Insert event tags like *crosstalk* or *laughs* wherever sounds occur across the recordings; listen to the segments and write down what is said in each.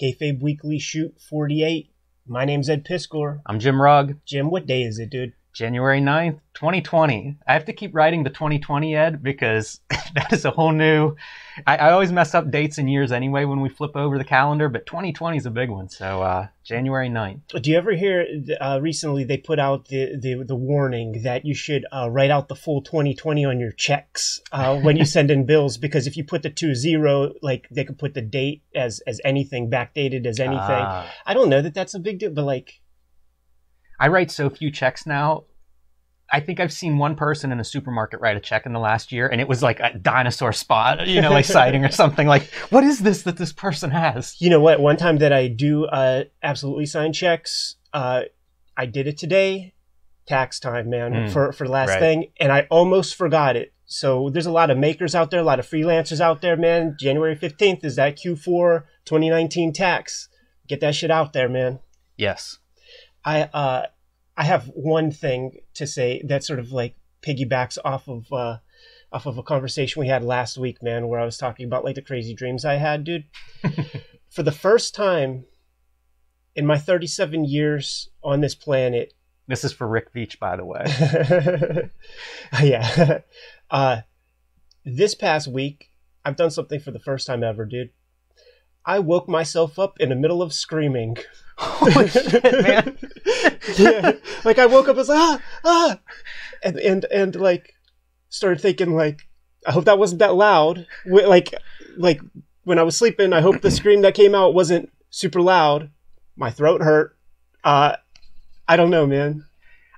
Kayfabe Weekly Shoot 48. My name's Ed Piskor. I'm Jim Rugg. Jim, what day is it, dude? January 9th, 2020. I have to keep writing the 2020, Ed, because *laughs* that is a whole new. I, I, always mess up dates and years anyway when we flip over the calendar, but 2020 is a big one. So uh, January 9th. Do you ever hear uh, recently they put out the, the, the warning that you should uh, write out the full 2020 on your checks uh, when you *laughs* send in bills? Because if you put the two zero, like they could put the date as, as anything, backdated as anything. Ah. I don't know that that's a big deal, but like. I write so few checks now I think I've seen one person in a supermarket write a check in the last year, and it was like a dinosaur spot, you know, like *laughs* sighting or something. Like, what is this that this person has? You know what? One time that I do uh, absolutely sign checks, uh, I did it today, tax time, man, mm, for for last right. thing, and I almost forgot it. So there's a lot of makers out there, a lot of freelancers out there, man. January 15th is that Q4 2019 tax. Get that shit out there, man. Yes. I uh I have one thing to say that sort of like piggybacks off of uh, off of a conversation we had last week, man, where I was talking about like the crazy dreams I had, dude. *laughs* For the first time in my 37 years on this planet, this is for Rick Veitch, by the way. *laughs* yeah. *laughs* Uh, this past week, I've done something for the first time ever, dude. I woke myself up in the middle of screaming. Holy shit, man. *laughs* yeah. Like I woke up as like, ah, ah. And, and, and like started thinking like, I hope that wasn't that loud. Like, like when I was sleeping, I hope the scream that came out wasn't super loud. My throat hurt. Uh, I don't know, man.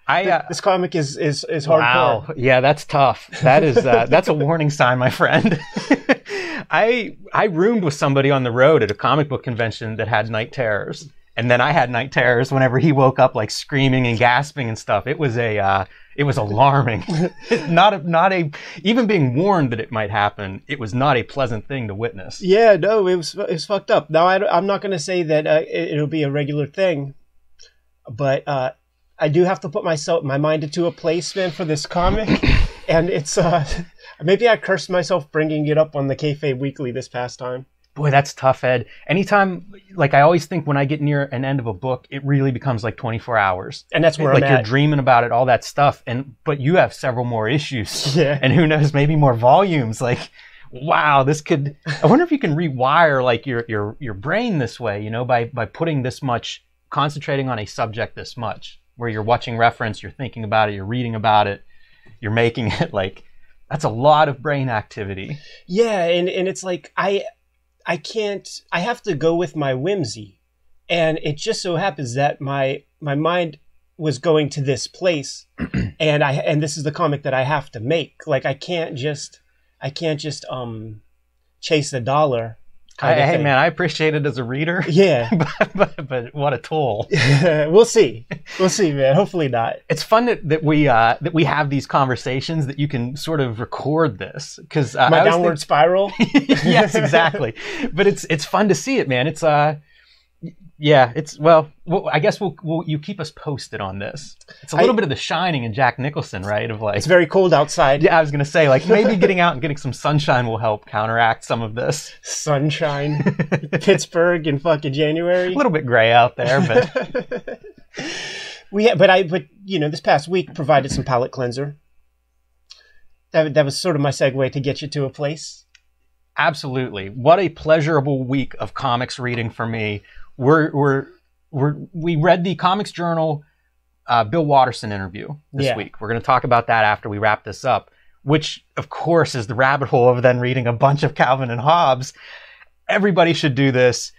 I, uh, this comic is is is hardcore. Wow. Yeah, that's tough. That is uh, that's a warning sign, my friend. *laughs* I I roomed with somebody on the road at a comic book convention that had night terrors, and then I had night terrors whenever he woke up like screaming and gasping and stuff. It was a uh, it was alarming. *laughs* *laughs* not a not a even being warned that it might happen. It was not a pleasant thing to witness. Yeah, no, it was it was fucked up. Now I, am not going to say that uh, it, will be a regular thing, but uh, I do have to put myself my mind into a placement for this comic, *coughs* and it's uh, *laughs* maybe I cursed myself bringing it up on the Kayfabe Weekly this past time. Boy, that's tough, Ed. Anytime, like I always think when I get near an end of a book, it really becomes like 24 hours. And that's where like I'm you're dreaming about it, all that stuff. And but you have several more issues. *laughs* Yeah. And who knows, maybe more volumes. Like, wow, this could. I wonder if you can rewire like your your your brain this way. You know, by by putting this much, concentrating on a subject this much, where you're watching reference, you're thinking about it, you're reading about it, you're making it *laughs* like. That's a lot of brain activity. Yeah, and, and it's like I I can't I have to go with my whimsy. And it just so happens that my my mind was going to this place *clears throat* and I and this is the comic that I have to make. Like I can't just I can't just um chase the dollar. I, hey man, I appreciate it as a reader. *laughs* Yeah, but, but, but, what a tool. *laughs* we'll see. We'll see, man. Hopefully not. It's fun that, that we uh, that we have these conversations that you can sort of record this because uh, my downward think... spiral. *laughs* yes, exactly. but it's it's fun to see it, man. It's uh yeah, it's well, well I guess we'll, we'll, you keep us posted on this. It's a little I, bit of the Shining and Jack Nicholson, right? Of like it's very cold outside. Yeah, I was gonna say like *laughs* maybe getting out and getting some sunshine will help counteract some of this. Sunshine, *laughs* Pittsburgh in fucking January. A little bit gray out there, but *laughs* we but I but you know this past week provided some palate cleanser. That that was sort of my segue to get you to a place. Absolutely. What a pleasurable week of comics reading for me we're we're we're we read the Comics Journal uh, Bill Watterson interview this yeah. week. We're going to talk about that after we wrap this up, which of course is the rabbit hole of then reading a bunch of Calvin and Hobbes. Everybody should do this.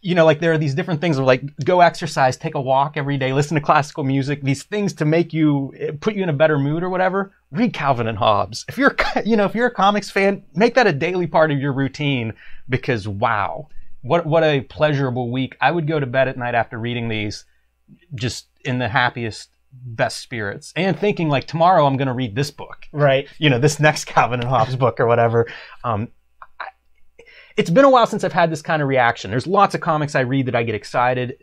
You know, like there are these different things of like go exercise, take a walk every day, listen to classical music, these things to make you put you in a better mood or whatever. Read Calvin and Hobbes. If you're, *laughs* you know, if you're a comics fan, make that a daily part of your routine because wow, what what a pleasurable week. I would go to bed at night after reading these just in the happiest best spirits and thinking like tomorrow I'm going to read this book. Right. You know, this next Calvin and Hobbes book or whatever. Um, I, it's been a while since I've had this kind of reaction. There's lots of comics I read that I get excited.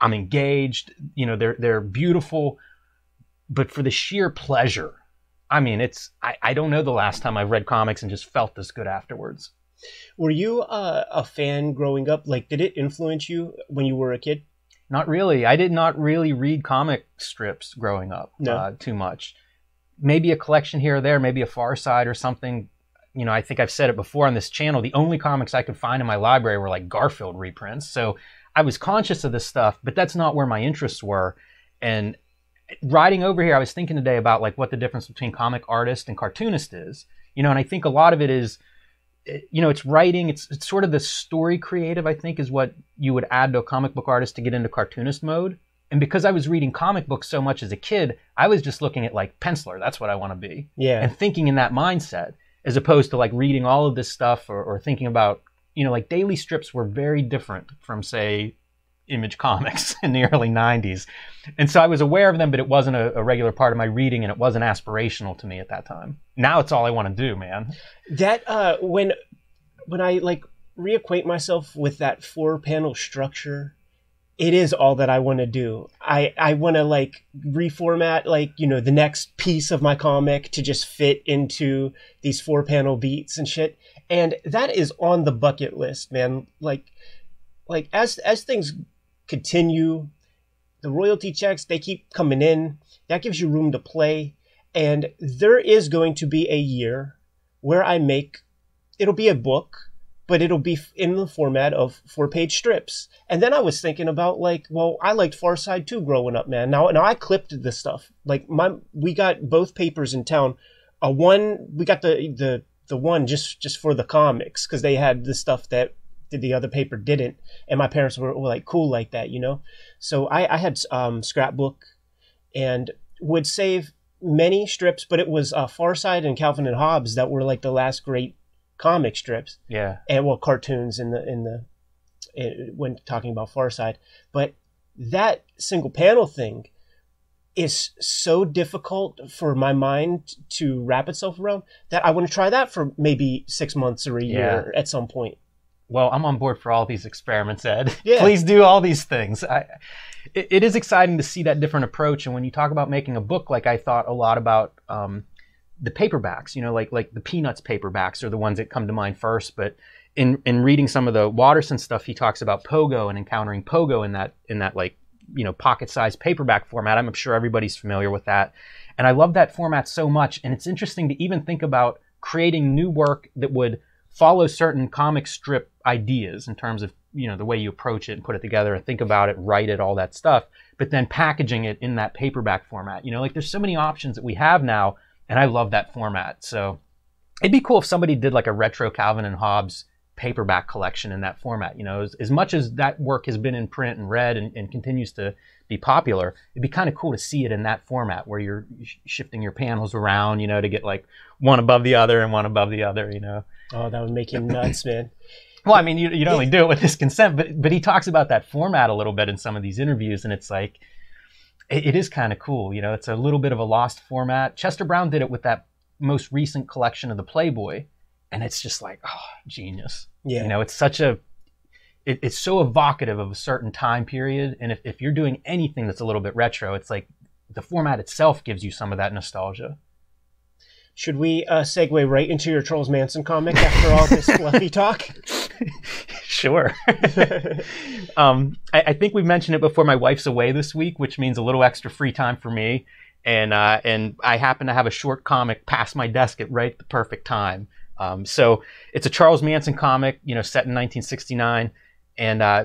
I'm engaged. You know, they're they're beautiful, but for the sheer pleasure, I mean, it's I, I don't know the last time I've read comics and just felt this good afterwards. Were you uh, a fan growing up? Like, did it influence you when you were a kid? Not really. I did not really read comic strips growing up no. uh, too much. Maybe a collection here or there, maybe a Far Side or something. You know, I think I've said it before on this channel. The only comics I could find in my library were like Garfield reprints. So I was conscious of this stuff, but that's not where my interests were. And riding over here, I was thinking today about like what the difference between comic artist and cartoonist is. You know, and I think a lot of it is you know, it's writing, it's, it's sort of the story creative, I think, is what you would add to a comic book artist to get into cartoonist mode. And because I was reading comic books so much as a kid, I was just looking at like penciler, that's what I want to be. Yeah. And thinking in that mindset, as opposed to like reading all of this stuff or, or thinking about, you know, like daily strips were very different from, say, Image Comics *laughs* in the early 90s. And so I was aware of them, but it wasn't a, a, regular part of my reading and it wasn't aspirational to me at that time. Now it's all I want to do, man. That, uh, when, when I like reacquaint myself with that four panel structure, it is all that I want to do. I, I want to like reformat like, you know, the next piece of my comic to just fit into these four panel beats and shit. And that is on the bucket list, man. Like, like as, as things continue. The royalty checks, they keep coming in. That gives you room to play. And there is going to be a year where I make, it'll be a book, but it'll be in the format of four page strips. And then I was thinking about like, well, I liked Far Side too growing up, man. Now, now I clipped this stuff. Like my, we got both papers in town. A one, we got the, the, the one just, just for the comics because they had the stuff that the other paper didn't and my parents were, were like cool like that you know? So i, I had um, scrapbook and would save many strips but it was uh, far side and calvin and hobbes that were like the last great comic strips. Yeah. And well cartoons in the in the in, when talking about farside. But that single panel thing is so difficult for my mind to wrap itself around that I want to try that for maybe six months or a year yeah. at some point well, I'm on board for all these experiments, Ed. *laughs* Yeah. Please do all these things. I, it, it is exciting to see that different approach. And when you talk about making a book, like I thought a lot about um, the paperbacks, you know, like like the Peanuts paperbacks are the ones that come to mind first. But in in reading some of the Watterson stuff, he talks about Pogo and encountering Pogo in that in that like you know pocket-sized paperback format. I'm sure everybody's familiar with that, and I love that format so much. And it's interesting to even think about creating new work that would follow certain comic strip ideas in terms of you know the way you approach it and put it together and think about it write it all that stuff but then packaging it in that paperback format. You know like there's so many options that we have now and i love that format. So it'd be cool if somebody did like a retro calvin and hobbes paperback collection in that format. You know as, as much as that work has been in print and read and, and continues to be popular it'd be kind of cool to see it in that format where you're shifting your panels around you know to get like one above the other and one above the other you know Oh, that would make him nuts, man. *laughs* well, I mean, you, you'd only do it with his consent, but but he talks about that format a little bit in some of these interviews, and it's like it, it is kind of cool. You know, it's a little bit of a lost format. Chester Brown did it with that most recent collection of the Playboy, and it's just like, oh, genius. Yeah. You know, it's such a it, it's so evocative of a certain time period, and if if you're doing anything that's a little bit retro, it's like the format itself gives you some of that nostalgia. Should we uh, segue right into your Charles Manson comic after all this *laughs* fluffy talk? sure. *laughs* um, I, I, think we mentioned it before. My wife's away this week, which means a little extra free time for me, and uh, and I happen to have a short comic past my desk at right the perfect time. Um, so it's a Charles Manson comic, you know, set in 1969, and uh,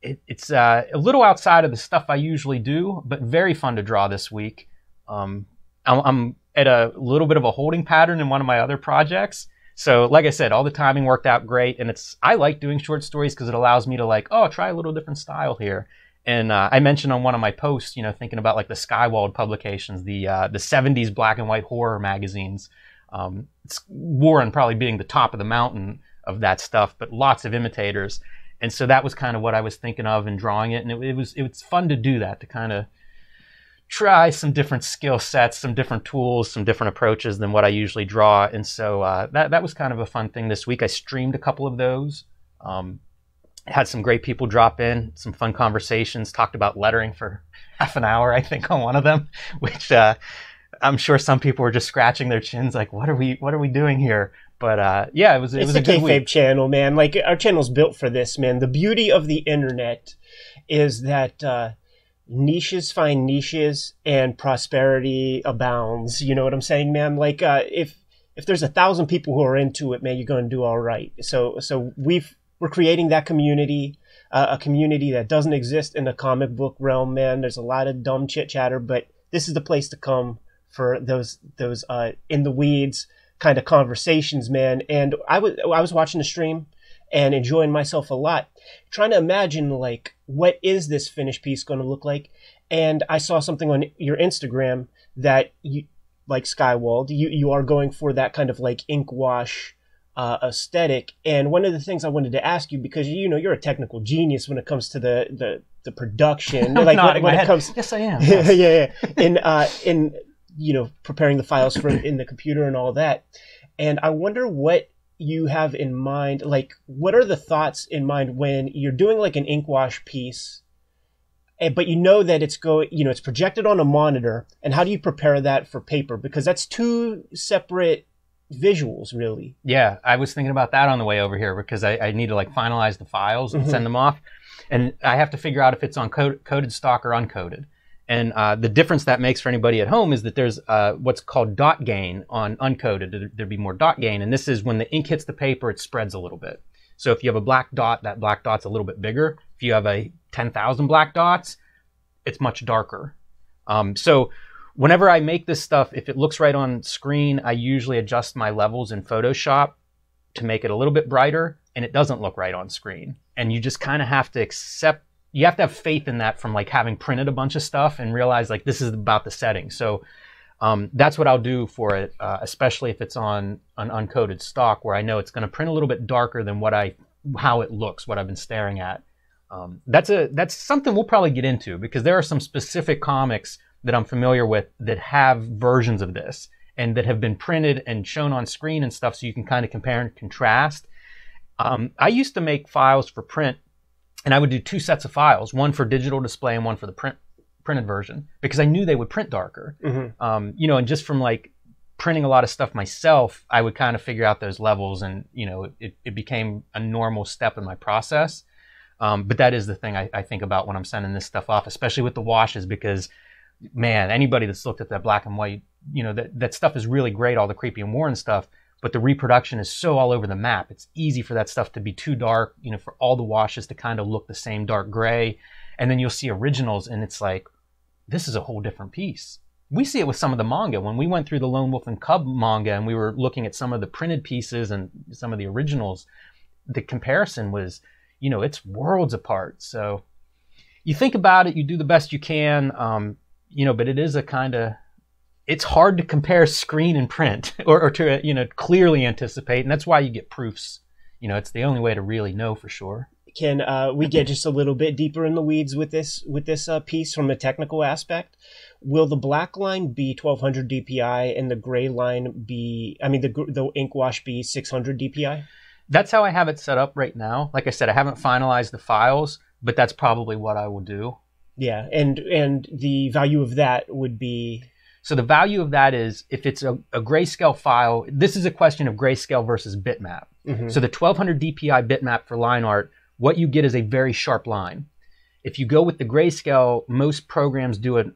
it, it's uh, a little outside of the stuff I usually do, but very fun to draw this week. Um, I'm, I'm at a little bit of a holding pattern in one of my other projects. So, like I said, all the timing worked out great, and it's I like doing short stories because it allows me to like, oh, try a little different style here. And uh, I mentioned on one of my posts, you know, thinking about like the Skywald publications, the uh, the '70s black and white horror magazines. Um, Warren probably being the top of the mountain of that stuff, but lots of imitators. And so that was kind of what I was thinking of and drawing it, and it, it was it was fun to do that to kind of try some different skill sets, some different tools, some different approaches than what I usually draw. And so uh, that that was kind of a fun thing this week. I streamed a couple of those. Um, had some great people drop in, some fun conversations. Talked about lettering for *laughs* half an hour, I think, on one of them, *laughs* which uh, I'm sure some people were just scratching their chins, like, "What are we? What are we doing here?" But uh, yeah, it was it it's was a, good kayfabe week. channel, man. Like our channel's built for this, man. The beauty of the internet is that uh, niches find niches and prosperity abounds. You know what I'm saying, man? Like uh, if if there's a thousand people who are into it, man, you're going to do all right. So so we've we're creating that community. Uh, a community that doesn't exist in the comic book realm, man. There's a lot of dumb chit chatter, but this is the place to come for those those uh, in the weeds kind of conversations, man. And I was I was watching the stream and enjoying myself a lot, trying to imagine like what is this finished piece going to look like. And I saw something on your Instagram that you like Skywald, you you are going for that kind of like ink wash uh, aesthetic. And one of the things I wanted to ask you because you know you're a technical genius when it comes to the the the production, *laughs* I'm like when, when it head. comes Yes, I am. *laughs* yeah, yes. yeah, yeah. In uh, in you know preparing the files for in the computer and all that. And I wonder what you have in mind. Like, what are the thoughts in mind when you're doing like an ink wash piece, but you know that it's going, you know, it's projected on a monitor. And how do you prepare that for paper? Because that's two separate visuals, really. Yeah, I was thinking about that on the way over here because I, I need to like finalize the files and Mhm. send them off, and I have to figure out if it's on code, coated stock or uncoated. And uh, the difference that makes for anybody at home is that there's uh, what's called dot gain on uncoated. There- There'd be more dot gain, and this is when the ink hits the paper, it spreads a little bit. So if you have a black dot, that black dot's a little bit bigger. If you have a 10,000 black dots, it's much darker. Um, so whenever I make this stuff, if it looks right on screen, I usually adjust my levels in Photoshop to make it a little bit brighter, and it doesn't look right on screen. And you just kind of have to accept. You have to have faith in that from like having printed a bunch of stuff and realize like this is about the setting. So um, that's what I'll do for it, uh, especially if it's on an uncoated stock where I know it's going to print a little bit darker than what I how it looks, what I've been staring at. Um, that's a that's something we'll probably get into because there are some specific comics that I'm familiar with that have versions of this and that have been printed and shown on screen and stuff, so you can kind of compare and contrast. Um, I used to make files for print, and I would do two sets of files, one for digital display and one for the print printed version, because I knew they would print darker. Mm-hmm. Um, you know, and just from like printing a lot of stuff myself, I would kind of figure out those levels, and you know, it, it became a normal step in my process. Um, but that is the thing I, I think about when I'm sending this stuff off, especially with the washes, because man, anybody that's looked at that black and white, you know, that, that stuff is really great, all the creepy and Warren stuff, but the reproduction is so all over the map. It's easy for that stuff to be too dark, you know, for all the washes to kind of look the same dark gray. And then you'll see originals and it's like, this is a whole different piece. We see it with some of the manga. When we went through the Lone Wolf and Cub manga and we were looking at some of the printed pieces and some of the originals, the comparison was, you know, it's worlds apart. So you think about it, you do the best you can, um, you know, but it is a kind of, it's hard to compare screen and print *laughs* or, or to, you know, clearly anticipate. And that's why you get proofs. You know, it's the only way to really know for sure. Can uh, we get just a little bit deeper in the weeds with this with this uh, piece from a technical aspect? Will the black line be 1200 DPI and the gray line be? I mean, the the ink wash be 600 DPI? That's how I have it set up right now. Like I said, I haven't finalized the files, but that's probably what I will do. Yeah, and and the value of that would be So the value of that is if it's a, a grayscale file, this is a question of grayscale versus bitmap. mhm. So the 1200 DPI bitmap for line art, what you get is a very sharp line. If you go with the grayscale, most programs do an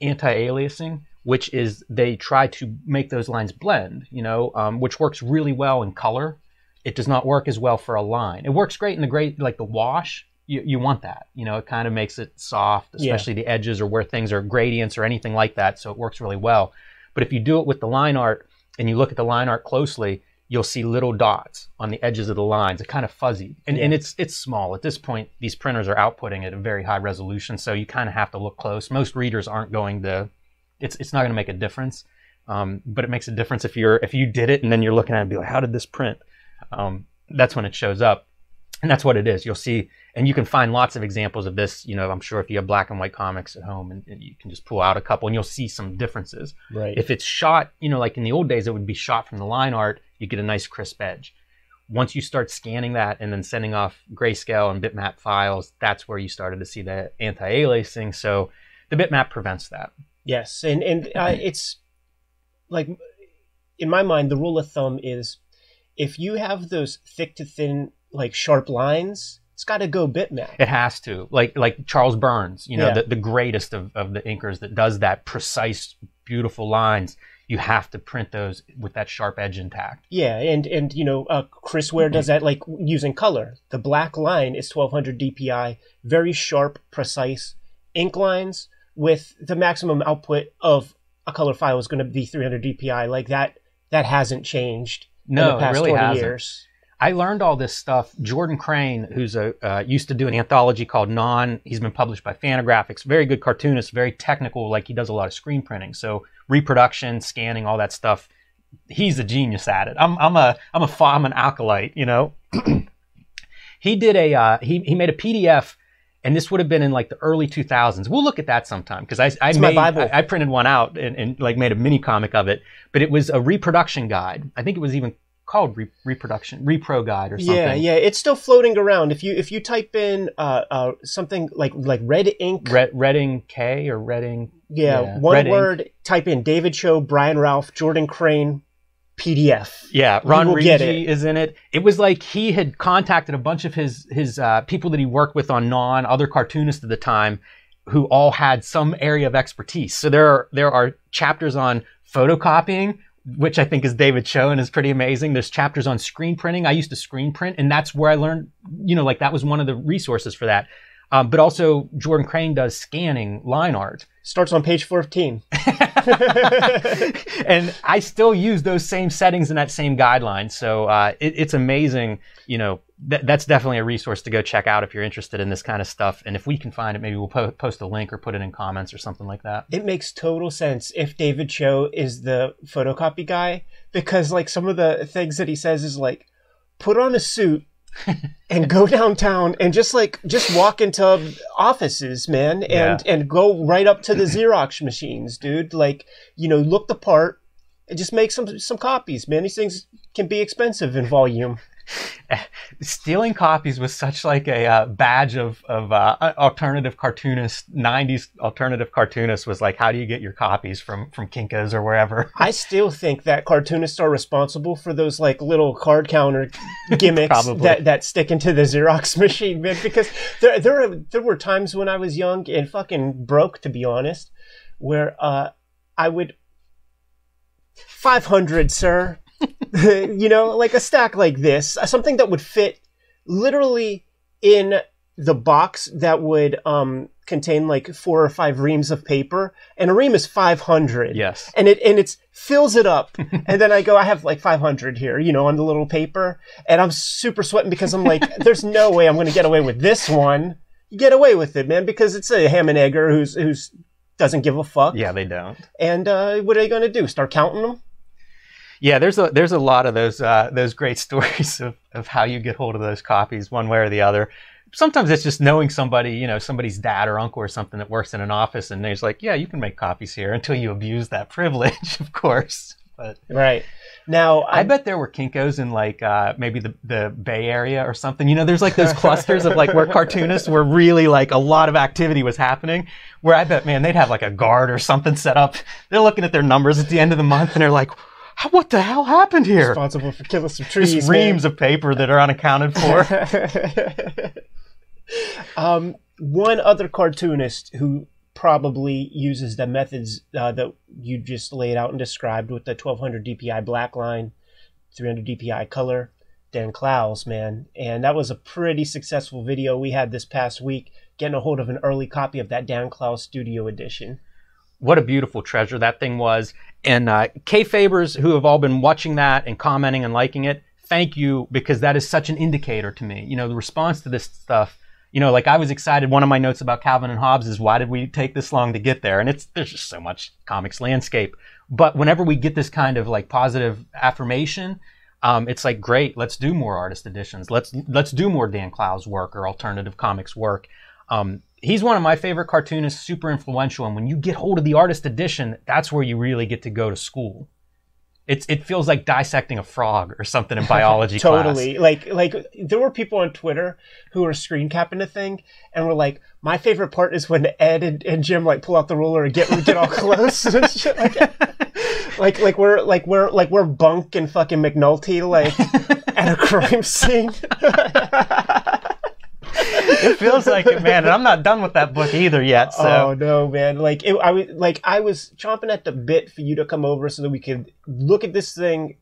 anti-aliasing, which is they try to make those lines blend, you know, um, which works really well in color. It does not work as well for a line. It works great in the gray, like the wash. You, you want that, you know, it kind of makes it soft, Yeah. especially the edges or where things are gradients or anything like that. So it works really well. But if you do it with the line art and you look at the line art closely, you'll see little dots on the edges of the lines. They're kind of fuzzy, and, and it's it's small at this point. These printers are outputting at a very high resolution, so you kind of have to look close. Most readers aren't going to. It's it's not going to make a difference, um, but it makes a difference if you're if you did it and then you're looking at it and be like, how did this print? Um, that's when it shows up, and that's what it is. You'll see, and you can find lots of examples of this. You know, I'm sure if you have black and white comics at home, and, and you can just pull out a couple, and you'll see some differences. right. If it's shot, you know, like in the old days, it would be shot from the line art, you get a nice crisp edge. Once you start scanning that and then sending off grayscale and bitmap files, that's where you started to see the anti-aliasing. So the bitmap prevents that. Yes, and and uh, *clears throat* it's like in my mind, the rule of thumb is if you have those thick to thin, like sharp lines, it's got to go bitmap. It has to. Like like Charles Burns, you know, yeah. the, the greatest of, of the inkers that does that precise, beautiful lines. You have to print those with that sharp edge intact. Yeah, and and you know, uh, Chris Ware does that like using color. The black line is 1200 DPI, very sharp, precise ink lines with the maximum output of a color file is going to be 300 DPI. Like that, that hasn't changed. No, in the past it really 20 hasn't. years. I learned all this stuff. Jordan Crane, who's a uh, used to do an anthology called Non. He's been published by Fantagraphics. Very good cartoonist, very technical. Like he does a lot of screen printing, so reproduction, scanning, all that stuff. He's a genius at it. I'm I'm a I'm a I'm an acolyte. You know. *clears throat* he did a uh, he he made a PDF and this would have been in like the early 2000s. We'll look at that sometime because I, I made I, I, printed one out and, and, like made a mini comic of it. But it was a reproduction guide. I think it was even called re- reproduction repro guide or something. Yeah, yeah, it's still floating around. If you if you type in uh, uh, something like like red ink, red Redding K or Redding. Yeah, yeah one red word. Ink. Type in David Choe, Brian Ralph, Jordan Crane, PDF. Yeah, Ron Regé is in it. It was like he had contacted a bunch of his his uh, people that he worked with on Non, other cartoonists at the time, who all had some area of expertise. So there are there are chapters on photocopying, which I think is David Choe and is pretty amazing. There's chapters on screen printing. I used to screen print, and that's where I learned. You know, like that was one of the resources for that. Um, but also Jordan Crane does scanning line art. Starts on page 14. *laughs* and I still use those same settings and that same guideline. So uh, it, it's amazing. You know, th- that's definitely a resource to go check out if you're interested in this kind of stuff. And if we can find it, maybe we'll po- post a link or put it in comments or something like that. It makes total sense if David Choe is the photocopy guy because, like, some of the things that he says is like, put on a suit *laughs* and go downtown and just like just walk into offices, man, and yeah. and go right up to the Xerox machines, dude. Like you know, look the part and just make some some copies, man. These things can be expensive in volume. *laughs* stealing copies was such like a uh, badge of of uh, alternative cartoonist 90s alternative cartoonist was like how do you get your copies from from Kinko's or wherever? I still think that cartoonists are responsible for those like little card counter *laughs* gimmicks that that stick into the Xerox *laughs* machine man because there there there were times when I was young and fucking broke to be honest where uh I would 500 sir *laughs* you know, like a stack like this, something that would fit literally in the box that would um, contain like four or five reams of paper, and a ream is five hundred. Yes, and it and it fills it up, *laughs* and then I go, I have like five hundred here, you know, on the little paper, and I'm super sweating because I'm like, *laughs* there's no way I'm going to get away with this one. You get away with it, man, because it's a ham and egger who's who's doesn't give a fuck. Yeah, they don't. And uh, what are they going to do? Start counting them? Yeah, there's a there's a lot of those uh, those great *laughs* stories of, of how you get hold of those copies one way or the other. Sometimes it's just knowing somebody, you know, somebody's dad or uncle or something that works in an office, and they're like, yeah, you can make copies here until you abuse that *laughs* privilege, of course. But right now, I'm... i bet there were Kinkos in like uh, maybe the the Bay Area or something. You know, there's like those clusters of like where *laughs* cartoonists were really like a lot of activity was happening. Where I bet, man, they'd have like a guard or something set up. They're looking at their numbers at the end of the month, and they're like what the hell happened here? Responsible for killing some trees. Just reams of paper that are unaccounted for. *laughs* um, one other cartoonist who probably uses the methods uh, that you just laid out and described with the 1200 DPI black line, 300 DPI color, Dan Clowes, man. And that was a pretty successful video we had this past week, getting a hold of an early copy of that Dan Clowes Studio Edition what a beautiful treasure that thing was. And uh, Kayfabers, who have all been watching that and commenting and liking it, thank you because that is such an indicator to me. You know, the response to this stuff. You know, like I was excited. One of my notes about Calvin and Hobbes is why did we take this long to get there? And it's there's just so much comics landscape. But whenever we get this kind of like positive affirmation, um, it's like great. Let's do more artist editions. Let's let's do more Dan Clowes work or alternative comics work. Um, he's one of my favorite cartoonists, super influential. And when you get hold of the artist edition, that's where you really get to go to school. It's it feels like dissecting a frog or something in *laughs* biology totally. class. Like like there were people on Twitter who were screen capping a thing and were like, my favorite part is when Ed and, and Jim like pull out the ruler and get get all close and shit like *laughs* like like we're like we're like we're Bunk and fucking McNulty like *laughs* at a crime scene. It feels like it, man. And I'm not done with that book either yet. So. Oh no, man! Like it, I was like I was chomping at the bit for you to come over so that we could look at this thing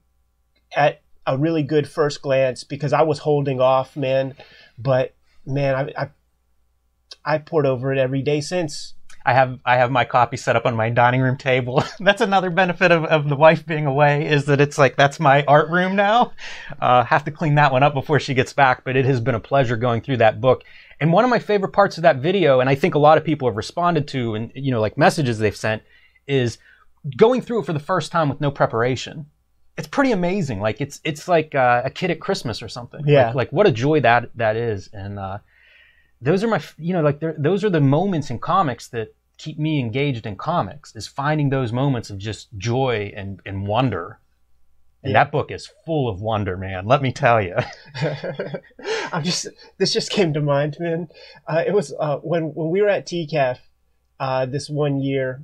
at a really good first glance because I was holding off, man. But man, I I, I poured over it every day since. I have I have my copy set up on my dining room table. *laughs* that's another benefit of, of the wife being away is that it's like that's my art room now. Uh, have to clean that one up before she gets back, but it has been a pleasure going through that book. And one of my favorite parts of that video, and I think a lot of people have responded to, and you know, like messages they've sent, is going through it for the first time with no preparation. It's pretty amazing. Like it's it's like uh, a kid at Christmas or something. Yeah. Like, like what a joy that that is, and. Uh, those are my you know like those are the moments in comics that keep me engaged in comics is finding those moments of just joy and, and wonder. And yeah. that book is full of wonder man let me tell you *laughs* *laughs* i'm just this just came to mind man. Uh, it was uh, when when we were at tcaf uh, this one year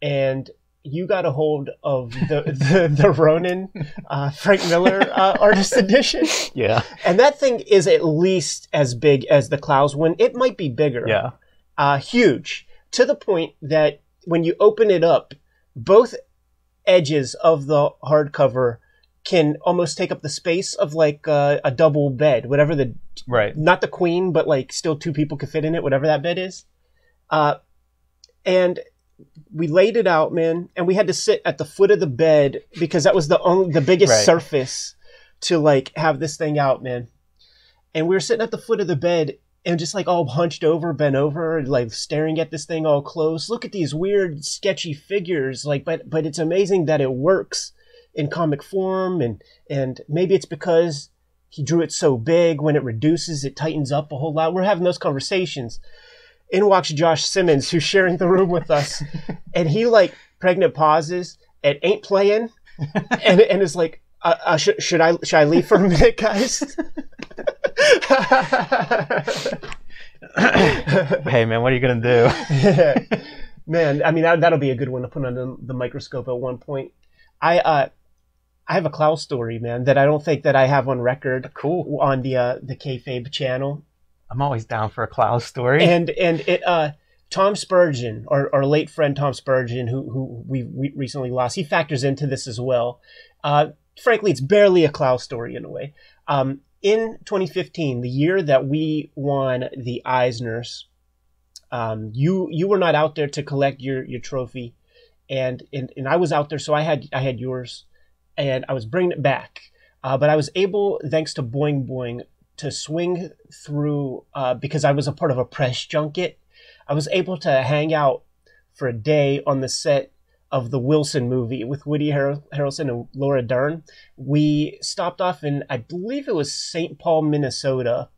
and you got a hold of the *laughs* the, the Ronin uh, Frank Miller uh, artist edition. Yeah, and that thing is at least as big as the Clowes one. It might be bigger. Yeah, uh, huge to the point that when you open it up, both edges of the hardcover can almost take up the space of like uh, a double bed, whatever the right, not the queen, but like still two people could fit in it, whatever that bed is. Uh, and we laid it out, man, and we had to sit at the foot of the bed because that was the only the biggest right. surface to like have this thing out, man. And we were sitting at the foot of the bed and just like all hunched over, bent over, like staring at this thing all close. Look at these weird, sketchy figures, like, but but it's amazing that it works in comic form, and and maybe it's because he drew it so big. When it reduces, it tightens up a whole lot. We're having those conversations in walks Josh Simmons, who's sharing the room with us, *laughs* and he like pregnant pauses and ain't playing, and and is like, uh, uh, should, should I should I leave for a minute, guys? *laughs* hey man, what are you gonna do? yeah. *laughs* Man, I mean that that'll be a good one to put under the microscope at one point. I uh, I have a Clowes story, man, that I don't think that I have on record. Cool. On the uh, the kayfabe channel. I'm always down for a Clowes story. And and it uh Tom Spurgeon, our, our late friend Tom Spurgeon, who who we, we recently lost, he factors into this as well. Uh, frankly, it's barely a Clowes story in a way. Um, in 2015, the year that we won the Eisners, um, you you were not out there to collect your your trophy, and and, and I was out there, so I had I had yours, and I was bringing it back. Uh, but I was able, thanks to Boing Boing, to swing through uh, because I was a part of a press junket. I was able to hang out for a day on the set of the Wilson movie with Woody Har- Harrelson and Laura Dern. We stopped off in, I believe it was St. Paul, Minnesota,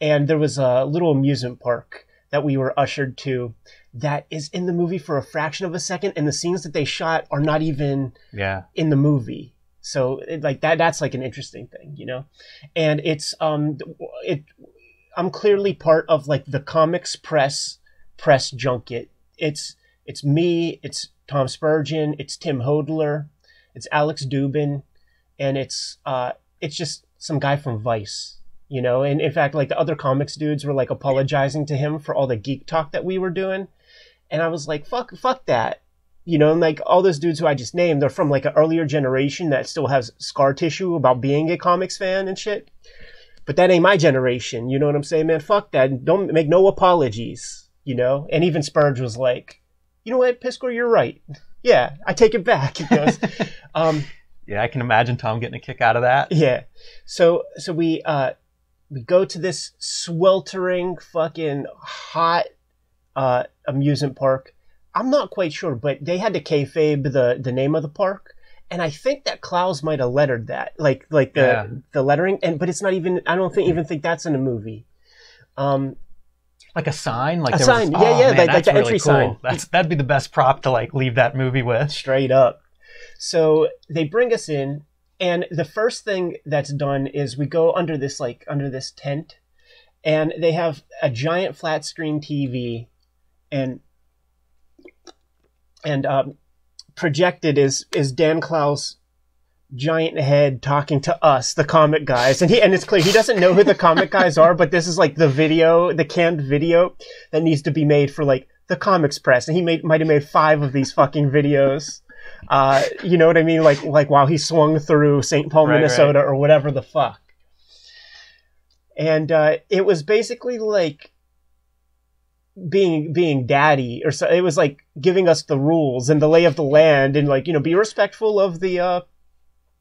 and there was a little amusement park that we were ushered to that is in the movie for a fraction of a second, and the scenes that they shot are not even yeah. in the movie. So it, like that that's like an interesting thing, you know. And it's um it I'm clearly part of like the comics press press junket. It's it's me, it's Tom Spurgeon, it's Tim Hodler, it's Alex Dueben, and it's uh it's just some guy from Vice, you know. And in fact, like the other comics dudes were like apologizing to him for all the geek talk that we were doing, and I was like, fuck, fuck that you know, and like all those dudes who I just named, they're from like an earlier generation that still has scar tissue about being a comics fan and shit. But that ain't my generation. You know what I'm saying, man? Fuck that. Don't make no apologies, you know? And even Spurge was like, you know what, Piskor, you're right. *laughs* Yeah, I take it back. He goes, *laughs* um, yeah, I can imagine Tom getting a kick out of that. Yeah. So, so we, uh, we go to this sweltering, fucking hot, uh, amusement park I'm not quite sure, but they had to kayfabe the the name of the park, and I think that Clowes might have lettered that, like like the yeah. the lettering, and but it's not even. I don't think even think that's in a movie. Um, like a sign, like a sign, was, yeah, oh, yeah, man, like, like the really entry cool. sign. That's that'd be the best prop to like leave that movie with. Straight up. So they bring us in, and the first thing that's done is we go under this like under this tent, and they have a giant flat screen TV, and and um, projected is is Dan Clowes giant head talking to us, the comic guys. And he and it's clear he doesn't know who the comic guys are, but this is like the video, the canned video that needs to be made for like the comics press. And he made might have made five of these fucking videos. Uh, you know what I mean? Like like while he swung through St. Paul, right, Minnesota, right. or whatever the fuck. And uh, it was basically like being being daddy or so it was like giving us the rules and the lay of the land and like you know be respectful of the uh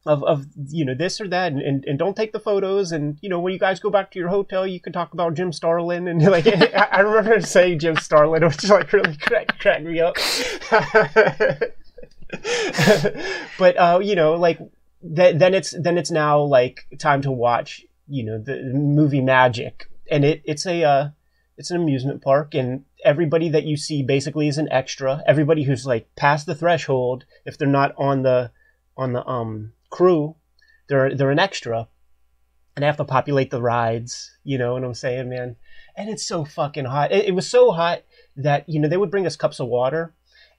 of, of you know this or that and, and, and, don't take the photos. And you know when you guys go back to your hotel you can talk about Jim Starlin and *laughs* like I, I remember saying Jim Starlin which like really cracked crack me up. *laughs* But uh you know like th- then it's then it's now like time to watch you know the movie Magic. And it it's a uh it's an amusement park and everybody that you see basically is an extra everybody who's like past the threshold if they're not on the on the um crew, they're they're an extra, and they have to populate the rides. You know what I'm saying, man? And it's so fucking hot. It, it was so hot that you know they would bring us cups of water,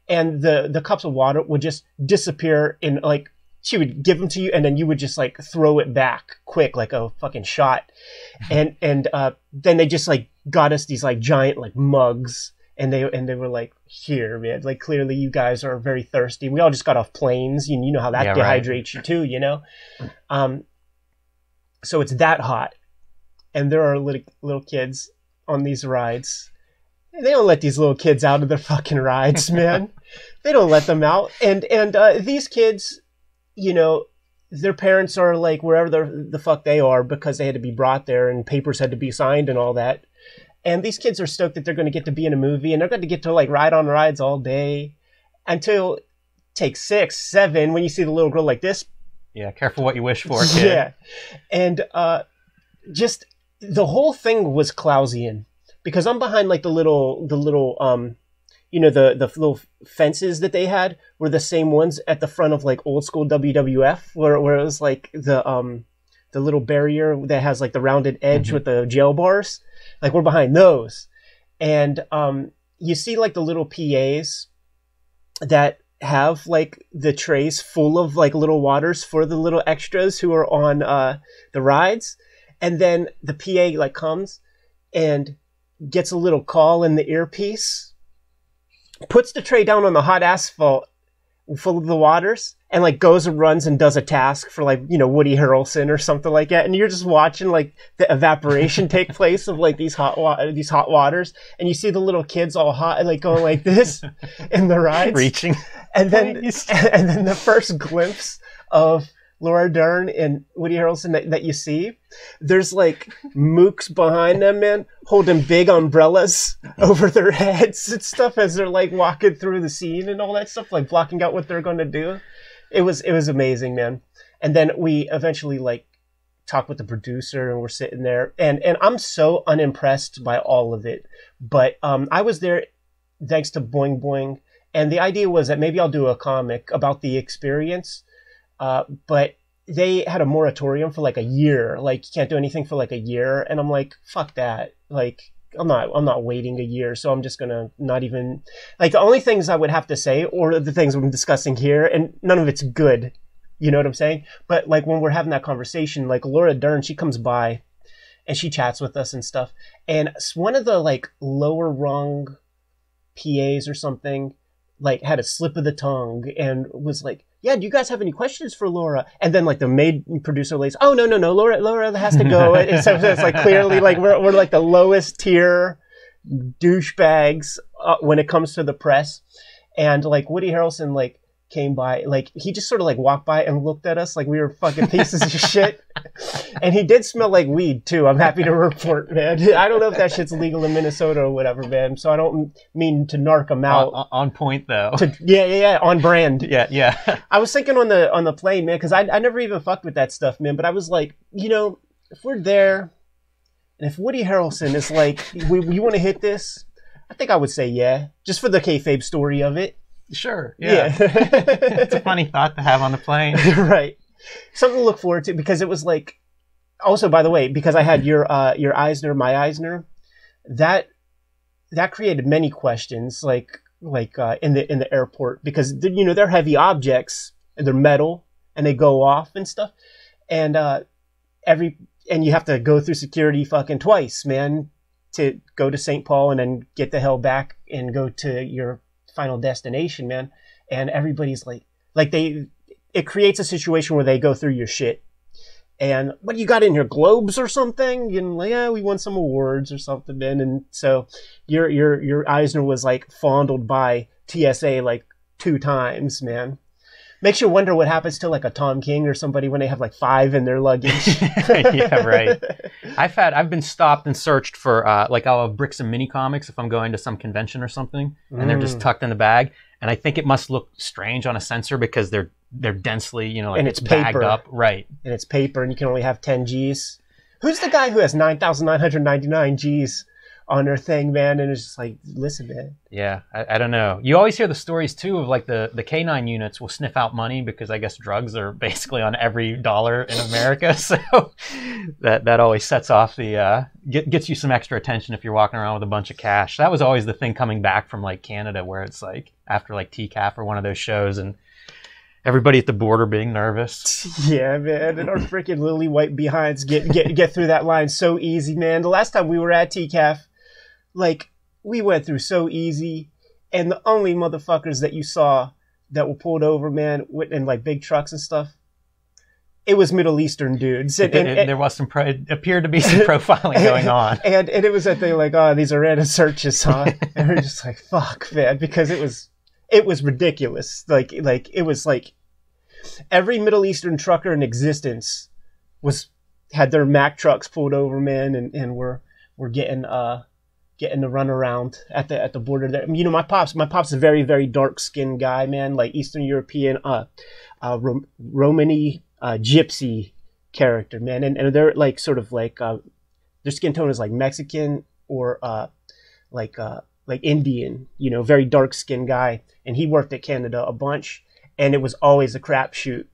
and the the cups of water would just disappear in like she would give them to you and then you would just like throw it back quick like a fucking shot *laughs* and and uh, then they just like got us these like giant like mugs and they and they were like, "Here, man! Like clearly, you guys are very thirsty. We all just got off planes. You, you know how that yeah, dehydrates right. you too. You know, um, so it's that hot, and there are little little kids on these rides. They don't let these little kids out of their fucking rides, *laughs* man. they don't let them out, and and uh, these kids, you know, their parents are like wherever the the fuck they are because they had to be brought there and papers had to be signed and all that and these kids are stoked that they're going to get to be in a movie and they're going to get to like ride on rides all day until take six, seven, when you see the little girl like this. Yeah, careful what you wish for, *laughs* kid. Yeah. And uh, just the whole thing was Clowesian because I'm behind like the little, the little, um, you know, the, the little fences that they had were the same ones at the front of like old school WWF where, where it was like the, um, the little barrier that has like the rounded edge mm-hmm. with the jail bars. Like we're behind those. And um, you see like the little PAs that have like the trays full of like little waters for the little extras who are on uh, the rides. And then the PA like comes and gets a little call in the earpiece, puts the tray down on the hot asphalt full of the waters, and like goes and runs and does a task for like you know Woody Harrelson or something like that, and you're just watching like the evaporation take *laughs* place of like these hot wa- these hot waters, and you see the little kids all hot and like going like this *laughs* in the rides, reaching, and then *laughs* and then the first glimpse of Laura Dern and Woody Harrelson that, that you see, there's like mooks behind them, man, holding big umbrellas over their heads and stuff as they're like walking through the scene and all that stuff, like blocking out what they're going to do it was it was amazing, man. And then we eventually like talk with the producer and we're sitting there and and I'm so unimpressed by all of it. But um I was there thanks to Boing Boing and the idea was that maybe I'll do a comic about the experience. Uh, but they had a moratorium for like a year. Like you can't do anything for like a year and I'm like fuck that. Like I'm not I'm not waiting a year, so I'm just gonna not even like the only things I would have to say or the things I'm discussing here, and none of it's good. You know what I'm saying? But like when we're having that conversation, like Laura Dern, she comes by and she chats with us and stuff. And one of the like lower rung PAs or something like had a slip of the tongue and was like, yeah, do you guys have any questions for Laura? And then like the maid producer lays, oh no no no, Laura Laura has to go. *laughs* and so it's like clearly like we're we're like the lowest tier douchebags uh, when it comes to the press, and like Woody Harrelson like came by, like he just sort of like walked by and looked at us like we were fucking pieces of *laughs* shit. And he did smell like weed too. I'm happy to report, man. *laughs* I don't know if that shit's legal in Minnesota or whatever, man. So I don't mean to narc him out. On, on point though. To, yeah, yeah, yeah. On brand. *laughs* yeah, yeah. I was thinking on the on the plane, man, because I I never even fucked with that stuff, man. But I was like, you know, if we're there, and if Woody Harrelson is like, we, you want to hit this, I think I would say yeah, just for the kayfabe story of it Sure. Yeah. yeah. *laughs* it's a funny thought to have on the plane. *laughs* right. Something to look forward to because it was like. Also, by the way, because I had your uh, your Eisner, my Eisner, that that created many questions, like like uh, in the in the airport because you know they're heavy objects and they're metal and they go off and stuff, and uh, every and you have to go through security fucking twice, man, to go to St. Paul and then get the hell back and go to your final destination, man. And everybody's like, like they, it creates a situation where they go through your shit. And what you got in your globes or something? And like, yeah, we won some awards or something, man. And so your your your Eisner was like fondled by TSA like two times, man makes you wonder what happens to like a Tom King or somebody when they have like five in their luggage. *laughs* yeah, right. *laughs* I've had I've been stopped and searched for uh, like I'll have Brixton mini comics if I'm going to some convention or something, and mm. they're just mm. tucked in the bag. And I think it must look strange on a sensor because they're they're densely, you know, like and it's, bagged up, right? And it's paper, and you can only have ten G's. Who's the guy who has nine thousand nine hundred ninety nine G's? On her thing, man, and it's just like, listen, man. Yeah, I, I, don't know. You always hear the stories too of like the the canine units will sniff out money because I guess drugs are *laughs* basically on every dollar in America, *laughs* so that that always sets off the uh, get, gets you some extra attention if you're walking around with a bunch of cash. That was always the thing coming back from like Canada, where it's like after like TCAF or one of those shows and everybody at the border being nervous. *laughs* Yeah, man, and our freaking lily white behinds get get get through that line so easy, man. The last time we were at TCAF, like we went through so easy, and the only motherfuckers that you saw that were pulled over, man, in like big trucks and stuff, it was Middle Eastern dudes. And, and, and, there was some, pro- it appeared to be some *laughs* profiling going on. *laughs* And, and it was that thing like, oh, these are random searches, huh? *laughs* and we're just like, fuck, man, because it was, it was ridiculous. Like, like it was like every Middle Eastern trucker in existence was had their Mack trucks pulled over, man, and, and were were getting uh getting to run around at the at the border there. You know, my pops, my pops is a very very dark skinned guy, man, like Eastern European, uh, uh Rom- Romany uh, gypsy character, man, and and they're like sort of like uh, their skin tone is like Mexican or uh like uh like Indian, you know, very dark skinned guy, and he worked at Canada a bunch, and it was always a crapshoot,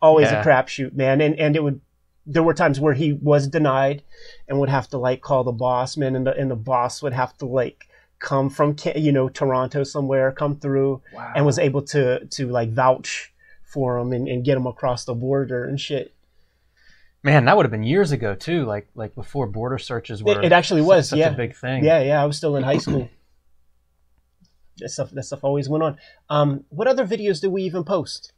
always yeah. a crapshoot, man, and and it would there were times where he was denied and would have to like call the boss man and the, and the boss would have to like come from you know toronto somewhere come through wow. and was able to to like vouch for him and, and get him across the border and shit. Man that would have been years ago too like like before border searches were it, it actually was such yeah. a big thing. Yeah yeah i was still in high school. *clears throat* That stuff that stuff always went on. Um what other videos did we even post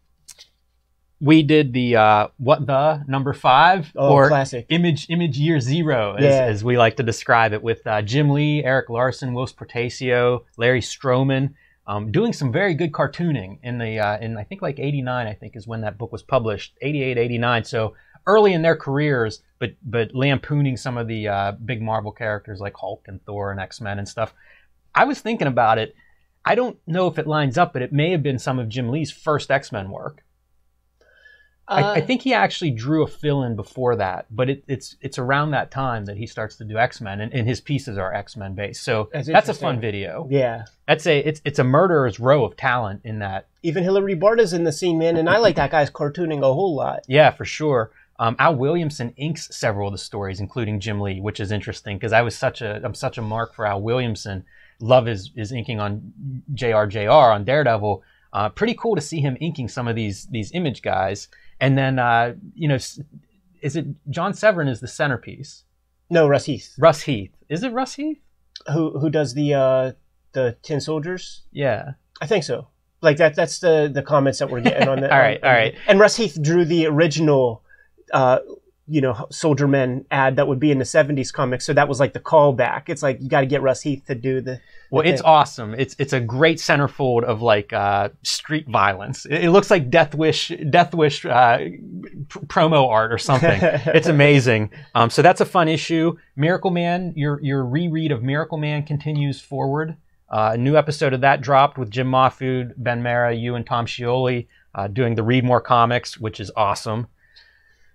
we did the uh, what the number five oh, or classic. image image year zero as, yeah. as we like to describe it with uh, Jim Lee, Erik Larsen, Whilce Portacio, Larry Stroman, um, doing some very good cartooning in the uh, in I think like 89 I think is when that book was published 88 89 so early in their careers but but lampooning some of the uh, big Marvel characters like Hulk and Thor and X Men and stuff. I was thinking about it. I don't know if it lines up, but it may have been some of Jim Lee's first X Men work. I, I, uh, think he actually drew a fill in before that, but it, it's it's around that time that he starts to do X Men, and, and, his pieces are X Men based. So that's, that's a fun video. Yeah, that's a it's it's a murderer's row of talent in that. Even Hilary Barta's in the scene, man, and I like that guy's cartooning a whole lot. Yeah, for sure. Um, Al Williamson inks several of the stories, including Jim Lee, which is interesting because I was such a I'm such a mark for Al Williamson. Love is his inking on JRJR on Daredevil. Uh, pretty cool to see him inking some of these these image guys. And then, uh, you know, is it John Severin is the centerpiece? No, Russ Heath. Russ Heath. Is it Russ Heath? Who who does the uh, the Tin Soldiers? Yeah, I think so. Like that. That's the the comments that we're getting on the. *laughs* all right, on, all right. And Russ Heath drew the original uh, you know, Soldier Men ad that would be in the 70s comics. So that was like the callback. It's like you got to get Russ Heath to do the. the well, thing. it's awesome. It's it's a great centerfold of like uh, street violence. It, it, looks like Death Wish Death Wish uh, pr- promo art or something. *laughs* it's amazing. Um, so that's a fun issue. Miracle Man, your your reread of Miracle Man continues forward. Uh, a new episode of that dropped with Jim Mahfood, Ben Marra, you, and Tom Scioli uh, doing the Read More comics, which is awesome.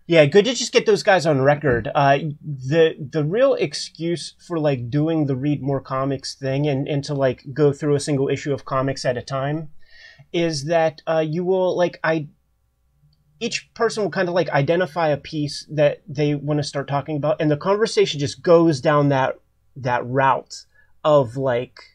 Yeah, good to just get those guys on record. Uh, the the real excuse for like doing the read more comics thing and, and to like go through a single issue of comics at a time is that uh, you will like I each person will kind of like identify a piece that they want to start talking about and the conversation just goes down that that route of like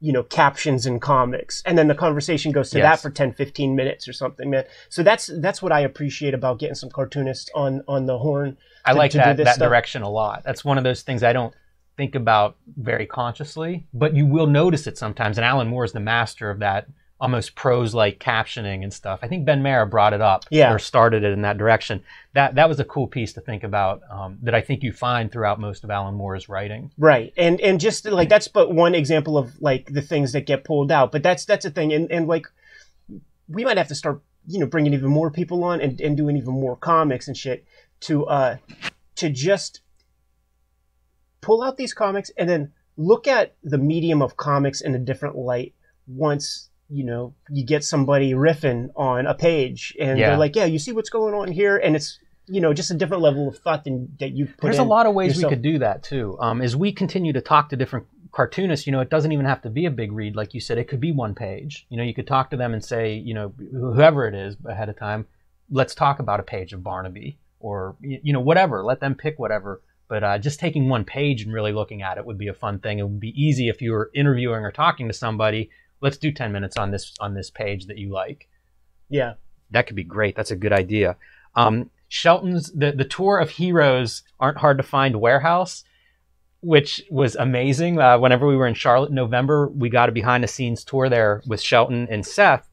you know captions and comics and then the conversation goes to yes. that for 10 15 minutes or something man so that's that's what i appreciate about getting some cartoonists on on the horn i like to that, that stuff. direction a lot that's one of those things i don't think about very consciously but you will notice it sometimes and alan moore is the master of that almost prose like captioning and stuff. I think Ben Marra brought it up yeah. or started it in that direction. That that was a cool piece to think about um, that I think you find throughout most of Alan Moore's writing. Right, and and just like that's but one example of like the things that get pulled out. But that's that's a thing, and and like we might have to start you know bringing even more people on and, and doing even more comics and shit to uh to just pull out these comics and then look at the medium of comics in a different light once you know, you get somebody riffing on a page and yeah. they're like, yeah, you see what's going on here. And it's, you know, just a different level of thought than that you put There's a lot of ways yourself. we could do that too. Um, as we continue to talk to different cartoonists, you know, it doesn't even have to be a big read. Like you said, it could be one page. You know, you could talk to them and say, you know, whoever it is ahead of time, let's talk about a page of Barnaby or, you know, whatever. Let them pick whatever. But uh, just taking one page and really looking at it would be a fun thing. It would be easy if you were interviewing or talking to somebody let's do 10 minutes on this on this page that you like. Yeah. That could be great. That's a good idea. Um, shelton's the, the tour of heroes aren't hard to find warehouse which was amazing. Uh, whenever we were in charlotte in november we got a behind the scenes tour there with shelton and seth.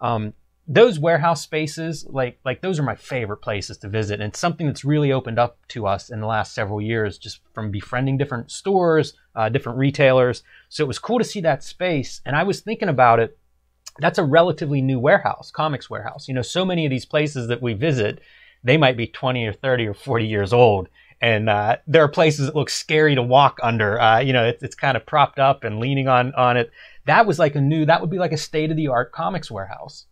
Um, those warehouse spaces like like those are my favorite places to visit. And it's something that's really opened up to us in the last several years just from befriending different stores uh, different retailers. So it was cool to see that space. And i was thinking about it. That's a relatively new warehouse comics warehouse. You know so many of these places that we visit they might be 20 or 30 or 40 years old. And uh, there are places that look scary to walk under. Uh, you know it's, it's kind of propped up and leaning on on it. That was like a new that would be like a state of the art comics warehouse.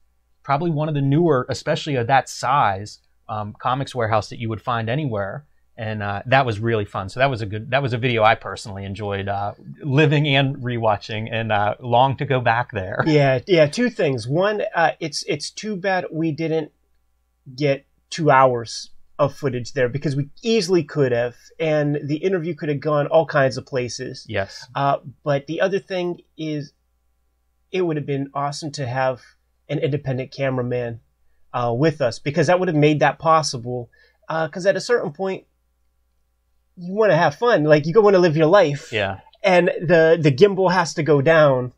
Probably one of the newer, especially of that size, um, comics warehouse that you would find anywhere. And uh, that was really fun. So that was a good. That was a video I personally enjoyed uh, living and rewatching, and uh, long to go back there. *laughs* Yeah, yeah. Two things. One, uh, it's it's too bad we didn't get two hours of footage there because we easily could have, and the interview could have gone all kinds of places. Yes. Uh, but the other thing is, it would have been awesome to have an independent cameraman uh, with us because that would have made that possible. Because at a certain point, you want to have fun, like you go want to live your life. Yeah. And the the gimbal has to go down,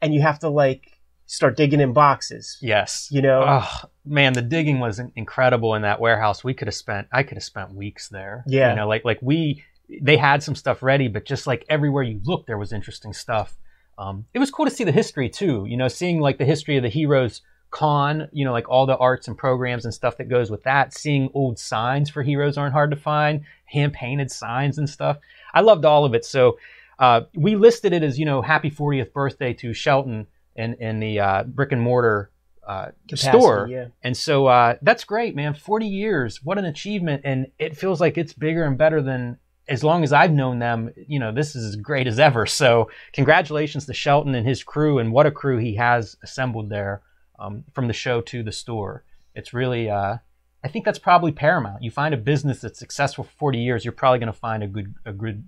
and you have to like start digging in boxes. Yes. You know. Oh man, the digging was incredible in that warehouse. We could have spent I could have spent weeks there. Yeah. You know, like like we they had some stuff ready, but just like everywhere you looked, there was interesting stuff. Um, it was cool to see the history too. You know, seeing like the history of the Heroes Con, you know, like all the arts and programs and stuff that goes with that. Seeing old signs for Heroes aren't hard to find, hand painted signs and stuff. I loved all of it. So uh, we listed it as you know, happy 40th birthday to Shelton in in the uh, brick and mortar uh, Capacity, store. Yeah. And so uh, that's great, man. 40 years, what an achievement. And it feels like it's bigger and better than as long as I've known them, you know, this is as great as ever. So congratulations to Shelton and his crew, and what a crew he has assembled there um, from the show to the store. It's really, uh, I think that's probably paramount. You find a business that's successful for 40 years, you're probably going to find a good, a good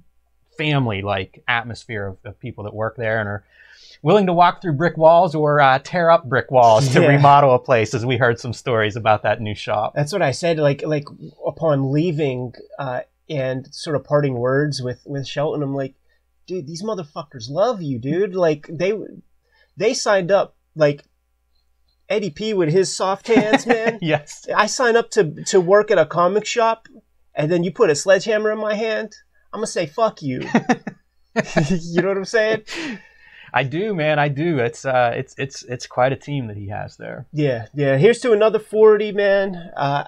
family-like atmosphere of, of, people that work there and are willing to walk through brick walls or uh, tear up brick walls to *laughs* yeah. remodel a place. As we heard some stories about that new shop. That's what I said. Like, like upon leaving. Uh, and sort of parting words with with Shelton. I'm like, dude, these motherfuckers love you, dude. Like they they signed up like Eddie P with his soft hands, man. *laughs* yes. I sign up to to work at a comic shop, and then you put a sledgehammer in my hand. I'm gonna say fuck you. *laughs* *laughs* you know what I'm saying? I do, man. I do. It's uh, it's it's it's quite a team that he has there. Yeah, yeah. Here's to another forty, man. Uh,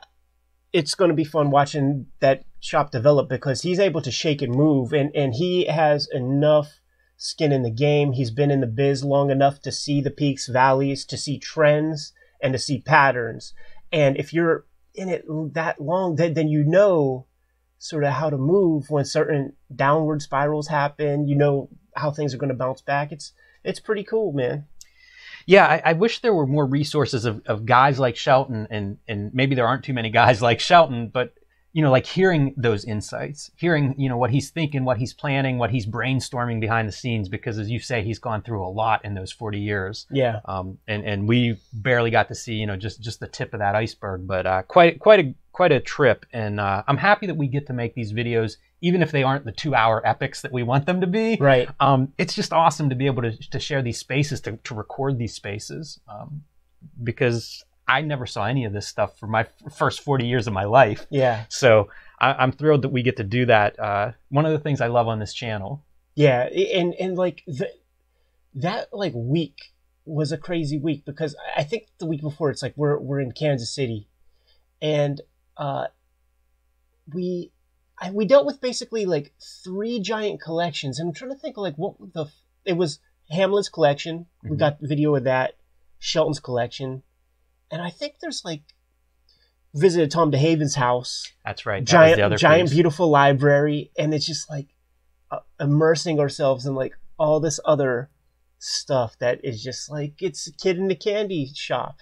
it's going to be fun watching that shop develop because he's able to shake and move and, and he has enough skin in the game. He's been in the biz long enough to see the peaks, valleys, to see trends and to see patterns. And if you're in it that long, then, then you know sort of how to move when certain downward spirals happen. You know how things are going to bounce back. It's, it's pretty cool, man. Yeah, I, I, wish there were more resources of, of guys like Shelton, and and maybe there aren't too many guys *laughs* like Shelton, but you know, like hearing those insights, hearing, you know, what he's thinking, what he's planning, what he's brainstorming behind the scenes, because as you say, he's gone through a lot in those 40 years. Yeah. Um, and, and we barely got to see, you know, just, just the tip of that iceberg, but, uh, quite, quite a, quite a trip. And, uh, I'm happy that we get to make these videos, even if they aren't the two hour epics that we want them to be. Right. Um, it's just awesome to be able to, to share these spaces, to, to record these spaces. Um, because I never saw any of this stuff for my first 40 years of my life. Yeah. So I, am thrilled that we get to do that. Uh, one of the things I love on this channel. Yeah, and and like the, that like week was a crazy week because I think the week before it's like we're we're in Kansas City, and uh, we I, we dealt with basically like three giant collections, and I'm trying to think like what the it was Hamlet's collection. Mm-hmm. We got video of that. Shelton's collection and I think there's like visited Tom DeHaven's house. That's right. That giant, giant, piece. beautiful library, and it's just like uh, immersing ourselves in like all this other stuff that is just like it's a kid in the candy shop.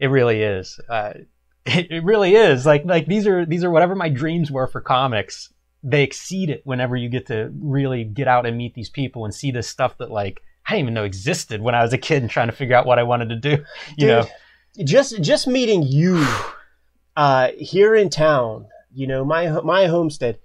It really is. Uh, *laughs* it, it really is. Like like these are these are whatever my dreams were for comics. They exceed it whenever you get to really get out and meet these people and see this stuff that like I didn't even know existed when I was a kid and trying to figure out what I wanted to do. *laughs* You Dude, know just just meeting you uh, here in town, you know, my my homestead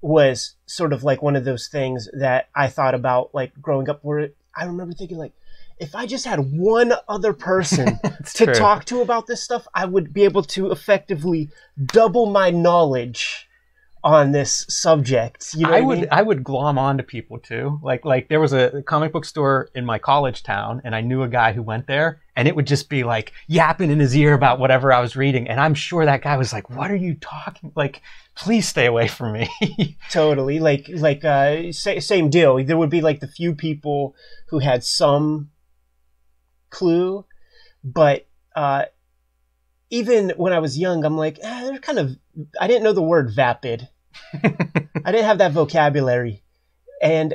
was sort of like one of those things that I thought about like growing up where I remember thinking like if I just had one other person *laughs* to true. talk to about this stuff, I would be able to effectively double my knowledge on this subject. You know I would I, mean? I, would glom on to people too. Like like there was a comic book store in my college town, and I knew a guy who went there, and it would just be like yapping in his ear about whatever I was reading, and I'm sure that guy was like, "What are you talking? Like, please stay away from me." *laughs* totally. Like like uh, same deal. There would be like the few people who had some clue, but. Uh, even when I was young, I'm like, eh, they're kind of. I didn't know the word vapid. *laughs* I didn't have that vocabulary, and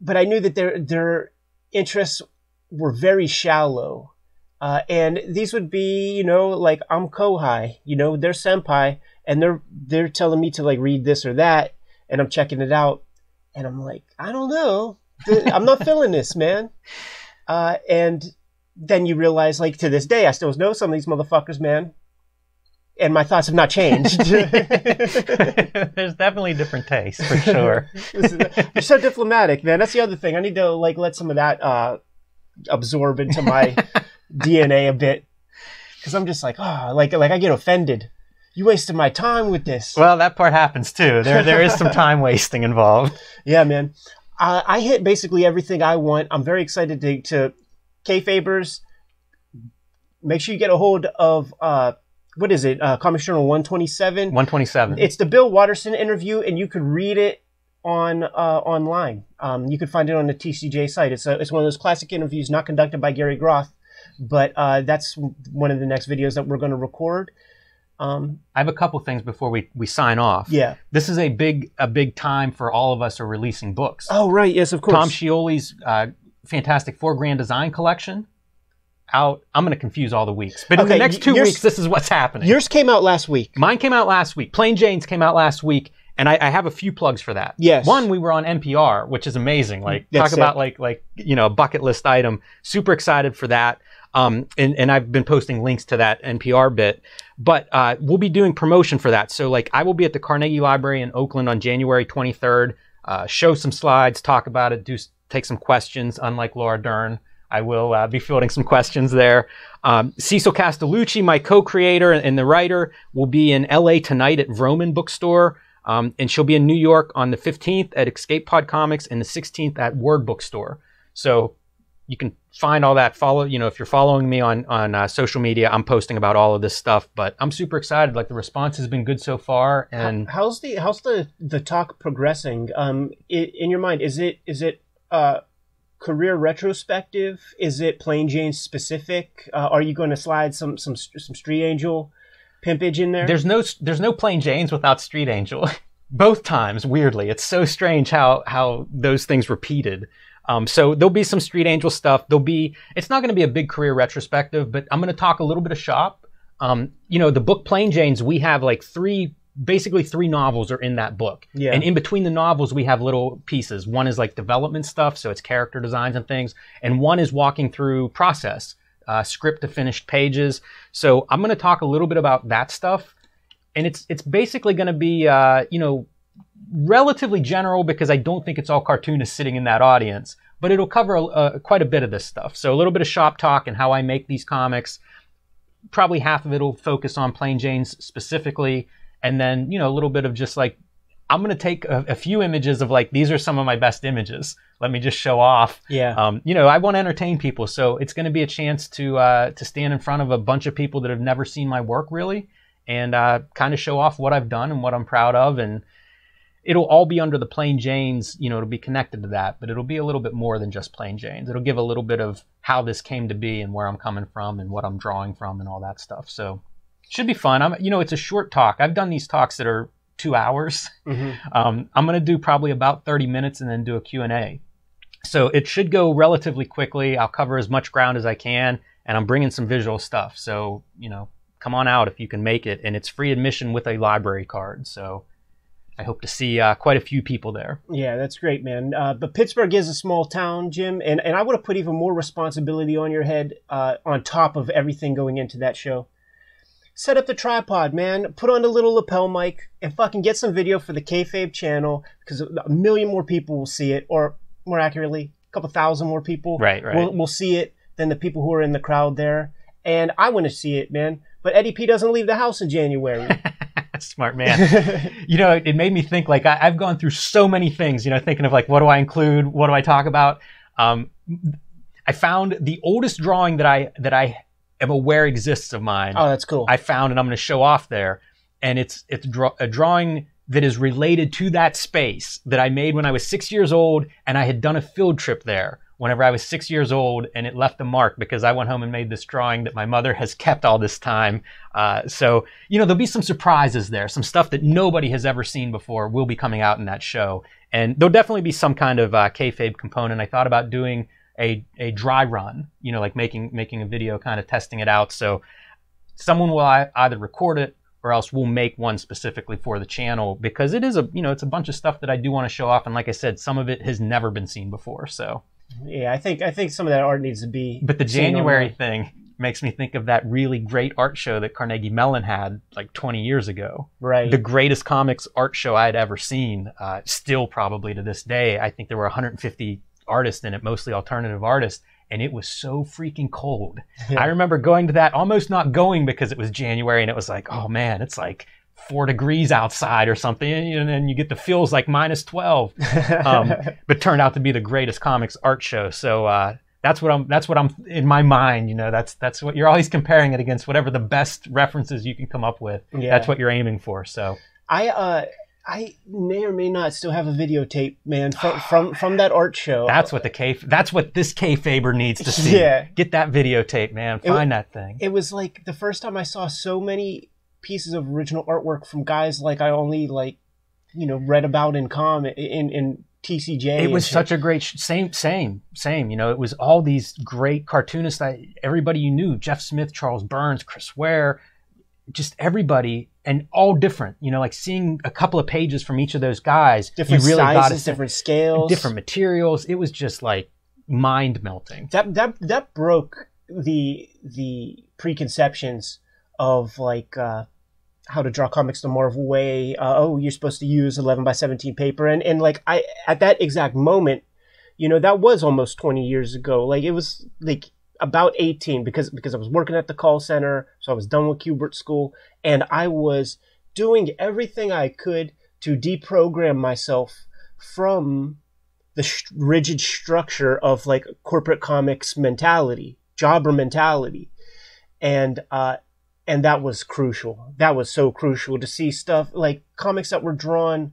but I knew that their their interests were very shallow, uh, and these would be, you know, like I'm Kohai, you know, they're senpai, and they're they're telling me to like read this or that, and I'm checking it out, and I'm like, I don't know, I'm not feeling this, man, uh, and then you realize, like to this day, I still know some of these motherfuckers, man. And my thoughts have not changed. *laughs* *laughs* There's definitely different tastes for sure. You're so diplomatic, man. That's the other thing. I need to like let some of that uh, absorb into my *laughs* DNA a bit, because I'm just like, oh, like like I get offended. You wasted my time with this. Well, that part happens too. There there is some time wasting involved. Yeah, man. Uh, I hit basically everything I want. I'm very excited to, to kayfabers, make sure you get a hold of uh, what is it? Uh, Comics Journal 127. 127. It's the Bill Watterson interview, and you could read it on uh, online. Um, you could find it on the TCJ site. It's a, it's one of those classic interviews, not conducted by Gary Groth, but uh, that's one of the next videos that we're going to record. Um, I have a couple things before we, we sign off. Yeah, this is a big a big time for all of us who are releasing books. Oh right, yes, of course. Tom Scioli's uh, Fantastic Four Grand Design Collection out. I'm going to confuse all the weeks, but in the next two yours, weeks, this is what's happening. Yours came out last week. Mine came out last week. Plain Jane's came out last week, and I, I have a few plugs for that. Yes. One, we were on NPR, which is amazing. Like That's talk it. about like like you know a bucket list item. Super excited for that. Um, and, and I've been posting links to that NPR bit, but uh, we'll be doing promotion for that. So like I will be at the Carnegie Library in Oakland on January 23rd. Uh, show some slides, talk about it, do take some questions, unlike Laura Dern. I will uh, be fielding some questions there. Um, Cecil Castellucci, my co-creator and the writer, will be in LA tonight at Vroman Bookstore. Um, and she'll be in New York on the 15th at Escape Pod Comics and the 16th at Word Bookstore. So you can find all that. Follow, you know, if you're following me on on uh, social media, I'm posting about all of this stuff. But I'm super excited. Like the response has been good so far. And how's the how's the the talk progressing? Um, in your mind, is it is it uh, career retrospective? Is it Plain Jane specific? Uh, are you going to slide some some some Street Angel pimpage in there? There's no there's no Plain Janes without Street Angel. *laughs* Both times, weirdly, it's so strange how how those things repeated. Um, so there'll be some Street Angel stuff. There'll be. It's not going to be a big career retrospective, but I'm going to talk a little bit of shop. Um, you know, the book Plain Janes, we have like three basically three novels are in that book. Yeah. And in between the novels, we have little pieces. One is like development stuff, so it's character designs and things, and one is walking through process, uh, script to finished pages. So I'm going to talk a little bit about that stuff, and it's it's basically going to be uh, you know relatively general because I don't think it's all cartoonists sitting in that audience, but it'll cover uh, quite a bit of this stuff. So a little bit of shop talk and how I make these comics. Probably half of it will focus on Plain Janes specifically, and then you know a little bit of just like I'm gonna take a, a, few images of like these are some of my best images. Let me just show off. Yeah. Um, you know, I want to entertain people, so it's gonna be a chance to uh, to stand in front of a bunch of people that have never seen my work really, and uh, kind of show off what I've done and what I'm proud of, and it'll all be under the Plain Janes. You know, it'll be connected to that, but it'll be a little bit more than just Plain Janes. It'll give a little bit of how this came to be and where I'm coming from and what I'm drawing from and all that stuff. So should be fun. I'm, you know, it's a short talk. I've done these talks that are two hours. Mm-hmm. *laughs* Um, I'm going to do probably about 30 minutes and then do a Q&A. So it should go relatively quickly. I'll cover as much ground as I can, and I'm bringing some visual stuff. So, you know, come on out if you can make it. And it's free admission with a library card. So I hope to see uh, quite a few people there. Yeah, that's great, man. Uh, but Pittsburgh is a small town, Jim, and, and I would have put even more responsibility on your head uh, on top of everything going into that show set up the tripod, man. Put on a little lapel mic and fucking get some video for the kayfabe channel because a million more people will see it, or more accurately, a couple thousand more people right, right. Will, will see it than the people who are in the crowd there. And I want to see it, man. But Eddie P doesn't leave the house in January. *laughs* Smart man. *laughs* you know, it made me think like I, have gone through so many things. You know, thinking of like what do I include, what do I talk about. Um, I found the oldest drawing that I that I am aware exists of mine. Oh, that's cool. I found and I'm going to show off there, and it's it's a drawing that is related to that space that I made when I was six years old, and I had done a field trip there whenever I was six years old, and it left a mark because I went home and made this drawing that my mother has kept all this time. Uh, so, you know, there'll be some surprises there, some stuff that nobody has ever seen before will be coming out in that show. And there'll definitely be some kind of uh, kayfabe component. I thought about doing a, a dry run, you know, like making making a video, kind of testing it out. So someone will either record it or else we'll make one specifically for the channel because it is a you know it's a bunch of stuff that I do want to show off, and like I said, some of it has never been seen before. So yeah, I think I think some of that art needs to be. But the January thing makes me think of that really great art show that Carnegie Mellon had like 20 years ago. Right. The greatest comics art show I had ever seen. Uh, still, probably to this day, I think there were 150 artists in it, mostly alternative artists, and it was so freaking cold. *laughs* I remember going to that, almost not going because it was January, and it was like, oh man, it's like four degrees outside or something, and then you get the feels like minus 12. *laughs* Um, but turned out to be the greatest comics art show. So uh, that's what I'm. That's what I'm in my mind. You know, that's that's what you're always comparing it against. Whatever the best references you can come up with. Yeah. That's what you're aiming for. So I uh, I may or may not still have a videotape, man, from *sighs* from, from that art show. That's what the K. That's what this Kayfaber needs to see. Yeah, get that videotape, man. Find it, that thing. It was like the first time I saw so many pieces of original artwork from guys like I only like, you know, read about in com in in TCJ. It was such a great sh- same same same. You know, it was all these great cartoonists that everybody you knew: Jeff Smith, Charles Burns, Chris Ware, just everybody and all different. You know, like seeing a couple of pages from each of those guys, different really sizes, different scales, different materials. It was just like mind melting. That that that broke the the preconceptions of like uh, how to draw comics the Marvel way. Uh, oh, you're supposed to use 11 by 17 paper, and and like I at that exact moment, you know, that was almost 20 years ago. Like it was like about 18 because because I was working at the call center, so I was done with Kubert school, and I was doing everything I could to deprogram myself from the sh- rigid structure of like corporate comics mentality, jobber mentality, and uh, and that was crucial. That was so crucial to see stuff like comics that were drawn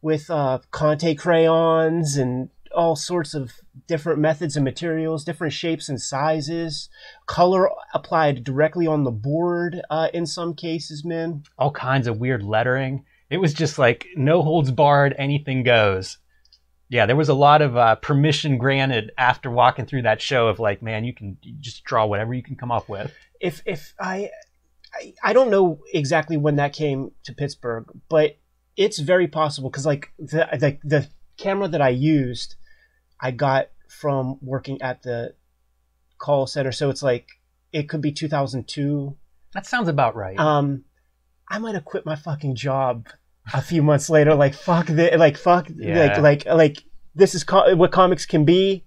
with uh, Conte crayons and all sorts of different methods and materials, different shapes and sizes, color applied directly on the board uh, in some cases, man. All kinds of weird lettering. It was just like no holds barred, anything goes. Yeah, there was a lot of uh, permission granted after walking through that show of like, man, you can just draw whatever you can come up with. If if I I, I don't know exactly when that came to Pittsburgh, but it's very possible because like the, the the camera that I used, I got from working at the call center, so it's like it could be 2002. That sounds about right. Um, I might have quit my fucking job a few months later. Like fuck this, like fuck, yeah. like like like this is co- what comics can be.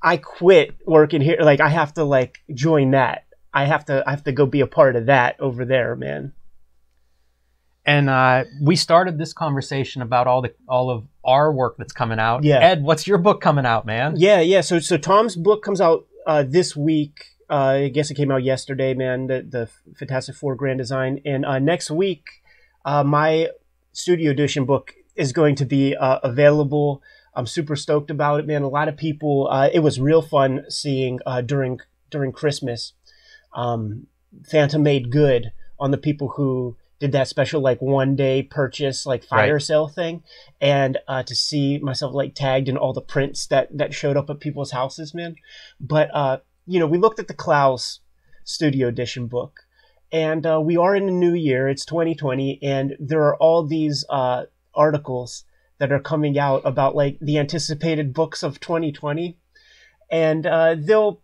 I quit working here. Like I have to like join that. I have to I have to go be a part of that over there, man. And uh, we started this conversation about all the all of our work that's coming out. Yeah. Ed, what's your book coming out, man? Yeah, yeah. So so Tom's book comes out uh, this week. Uh, I guess it came out yesterday, man. The the Fantastic Four Grand Design, and uh, next week, uh, my studio edition book is going to be uh, available. I'm super stoked about it, man. A lot of people. Uh, it was real fun seeing during during Christmas um, Phantom made good on the people who did that special like one day purchase like fire right. sale thing. And uh, to see myself like tagged in all the prints that that showed up at people's houses man. But uh, you know we looked at the Clowes studio edition book. And uh, we are in a new year. It's 2020 and there are all these uh, articles that are coming out about like the anticipated books of 2020 and uh, they'll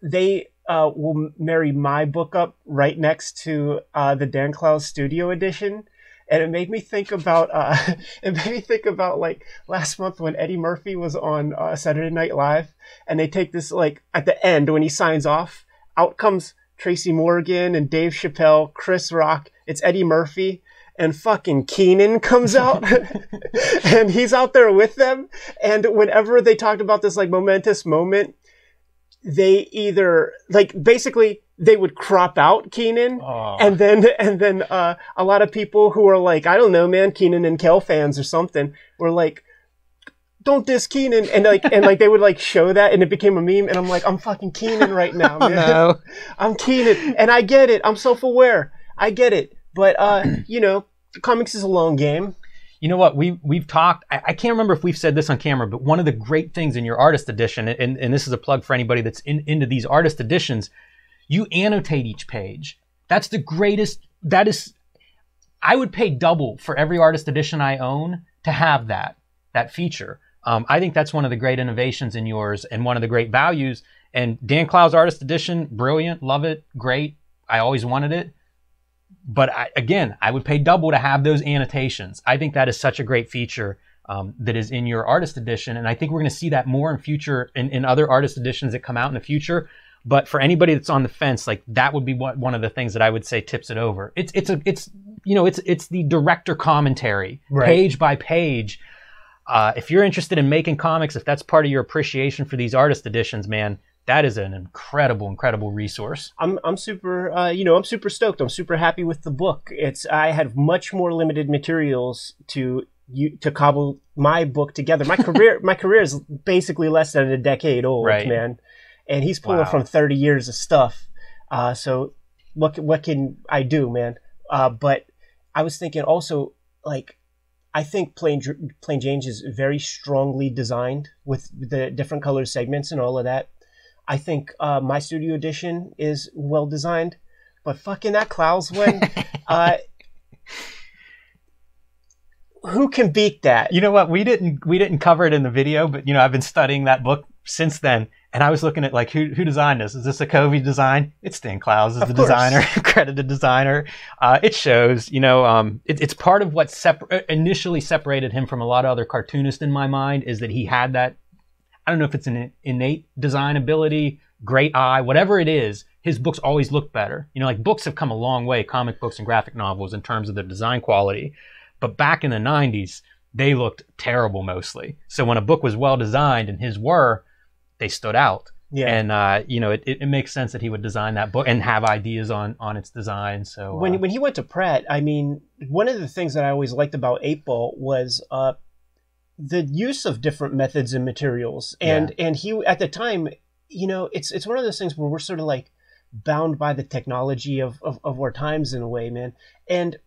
they uh, will marry my book up right next to uh, the Dan Clowes Studio Edition, and it made me think about uh, *laughs* it made me think about like last month when Eddie Murphy was on uh, Saturday Night Live, and they take this like at the end when he signs off, out comes Tracy Morgan and Dave Chappelle, Chris Rock. It's Eddie Murphy. And fucking Kenan comes out *laughs* and he's out there with them. And whenever they talked about this like momentous moment, they either like basically they would crop out Kenan, oh. and then and then uh, a lot of people who are like, I don't know, man, Kenan and Kel fans or something, were like, don't diss Kenan, and like and like they would like show that, and it became a meme, and I'm like, I'm fucking Kenan right now, *laughs* man. oh, no. *laughs* I'm Kenan, and I get it. I'm self aware. I get it, but uh, you know, comics is a long game you know what? We we've talked I, I, can't remember if we've said this on camera but one of the great things in your artist edition and, and this is a plug for anybody that's in, into these artist editions you annotate each page. That's the greatest that is i would pay double for every artist edition i own to have that that feature. Um, i think that's one of the great innovations in yours and one of the great values. And dan clowes artist edition brilliant love it great. I always wanted it but I, again, I would pay double to have those annotations. I think that is such a great feature um, that is in your artist edition, and I think we're going to see that more in future in, in other artist editions that come out in the future. But for anybody that's on the fence, like that would be what, one of the things that I would say tips it over. It's it's a it's you know it's it's the director commentary right. page by page. Uh, if you're interested in making comics, if that's part of your appreciation for these artist editions, man, that is an incredible, incredible resource. I'm I'm super uh, you know I'm super stoked. I'm super happy with the book. It's I had much more limited materials to you to cobble my book together. My *laughs* career my career is basically less than a decade old, right. man, and he's pulling wow. from 30 years of stuff. Uh, so what what can I do, man? Uh, but I was thinking also like I think Plain Plain Jane's is very strongly designed with the different color segments and all of that. I think uh, my studio edition is well designed, but fucking that Clowes one, *laughs* uh, who can beat that? You know what? We didn't we didn't cover it in the video, but you know I've been studying that book since then, and I was looking at like who who designed this? Is this a Covey design? It's Dan Clowes is of the course. designer, *laughs* credited designer. Uh, it shows, you know, um, it, it's part of what separ- initially separated him from a lot of other cartoonists in my mind is that he had that I don't know if it's an innate design ability, great eye, whatever it is, his books always look better. You know, like books have come a long way, comic books and graphic novels, in terms of their design quality. But back in the 90s, they looked terrible mostly. So when a book was well designed, and his were, they stood out. Yeah. And uh, you know, it, it, makes sense that he would design that book and have ideas on on its design. So when uh, when he went to Pratt, I mean, one of the things that I always liked about Eightball was uh, the use of different methods and materials and yeah. and he at the time you know it's it's one of those things where we're sort of like bound by the technology of, of, of our times in a way man and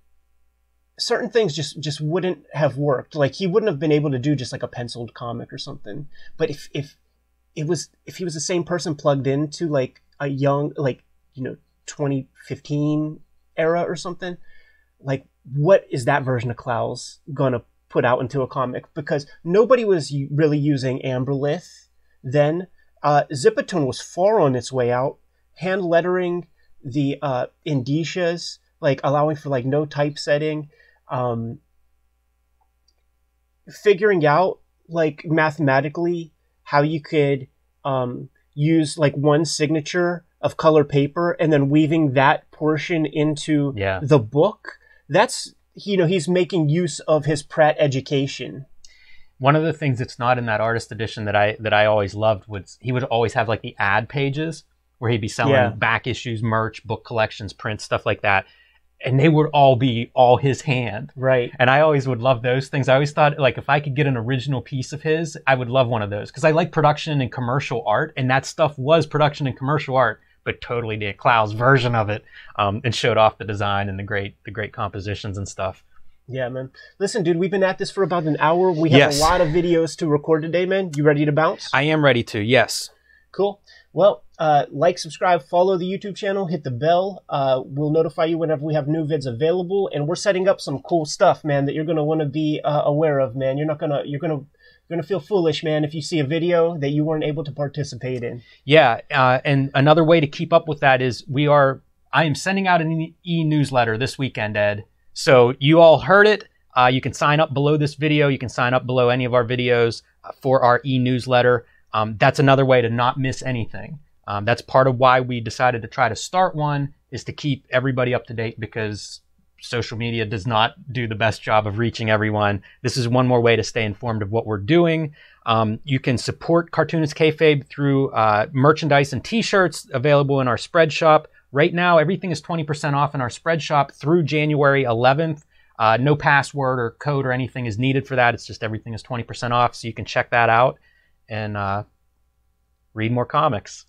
certain things just just wouldn't have worked. Like he wouldn't have been able to do just like a penciled comic or something. But if if it was if he was the same person plugged into like a young like you know 2015 era or something, like what is that version of Clowes gonna put out into a comic? Because nobody was really using Amberlith then. Uh, Zipatone was far on its way out. Hand lettering the uh, indicias, like allowing for like no typesetting um, figuring out like mathematically how you could um, use like one signature of color paper and then weaving that portion into yeah. the book that's you know he's making use of his pratt education one of the things that's not in that artist edition that i that i always loved was he would always have like the ad pages where he'd be selling yeah. back issues merch book collections prints stuff like that and they would all be all his hand. Right. And I always would love those things. I always thought like if I could get an original piece of his, I would love one of those because I like production and commercial art, and that stuff was production and commercial art, but totally did Clowes' version of it, um, and showed off the design and the great the great compositions and stuff. Yeah, man. Listen, dude, we've been at this for about an hour. We have yes. a lot of videos to record today, man. You ready to bounce? I am ready to. Yes. Cool. Well, uh, like, subscribe, follow the YouTube channel, hit the bell. Uh, we'll notify you whenever we have new vids available, and we're setting up some cool stuff, man, that you're gonna want to be uh, aware of, man. You're not gonna, you're gonna, you're gonna feel foolish, man, if you see a video that you weren't able to participate in. Yeah, uh, and another way to keep up with that is we are. I am sending out an e-newsletter this weekend, Ed. So you all heard it. Uh, you can sign up below this video. You can sign up below any of our videos uh, for our e-newsletter. Um, that's another way to not miss anything. Um, that's part of why we decided to try to start one is to keep everybody up to date because social media does not do the best job of reaching everyone. This is one more way to stay informed of what we're doing. Um, you can support Cartoonist Kayfabe through uh, merchandise and T-shirts available in our spread shop. Right now, everything is 20% off in our spread shop through January 11th. Uh, no password or code or anything is needed for that. It's just everything is 20% off, so you can check that out and uh, read more comics.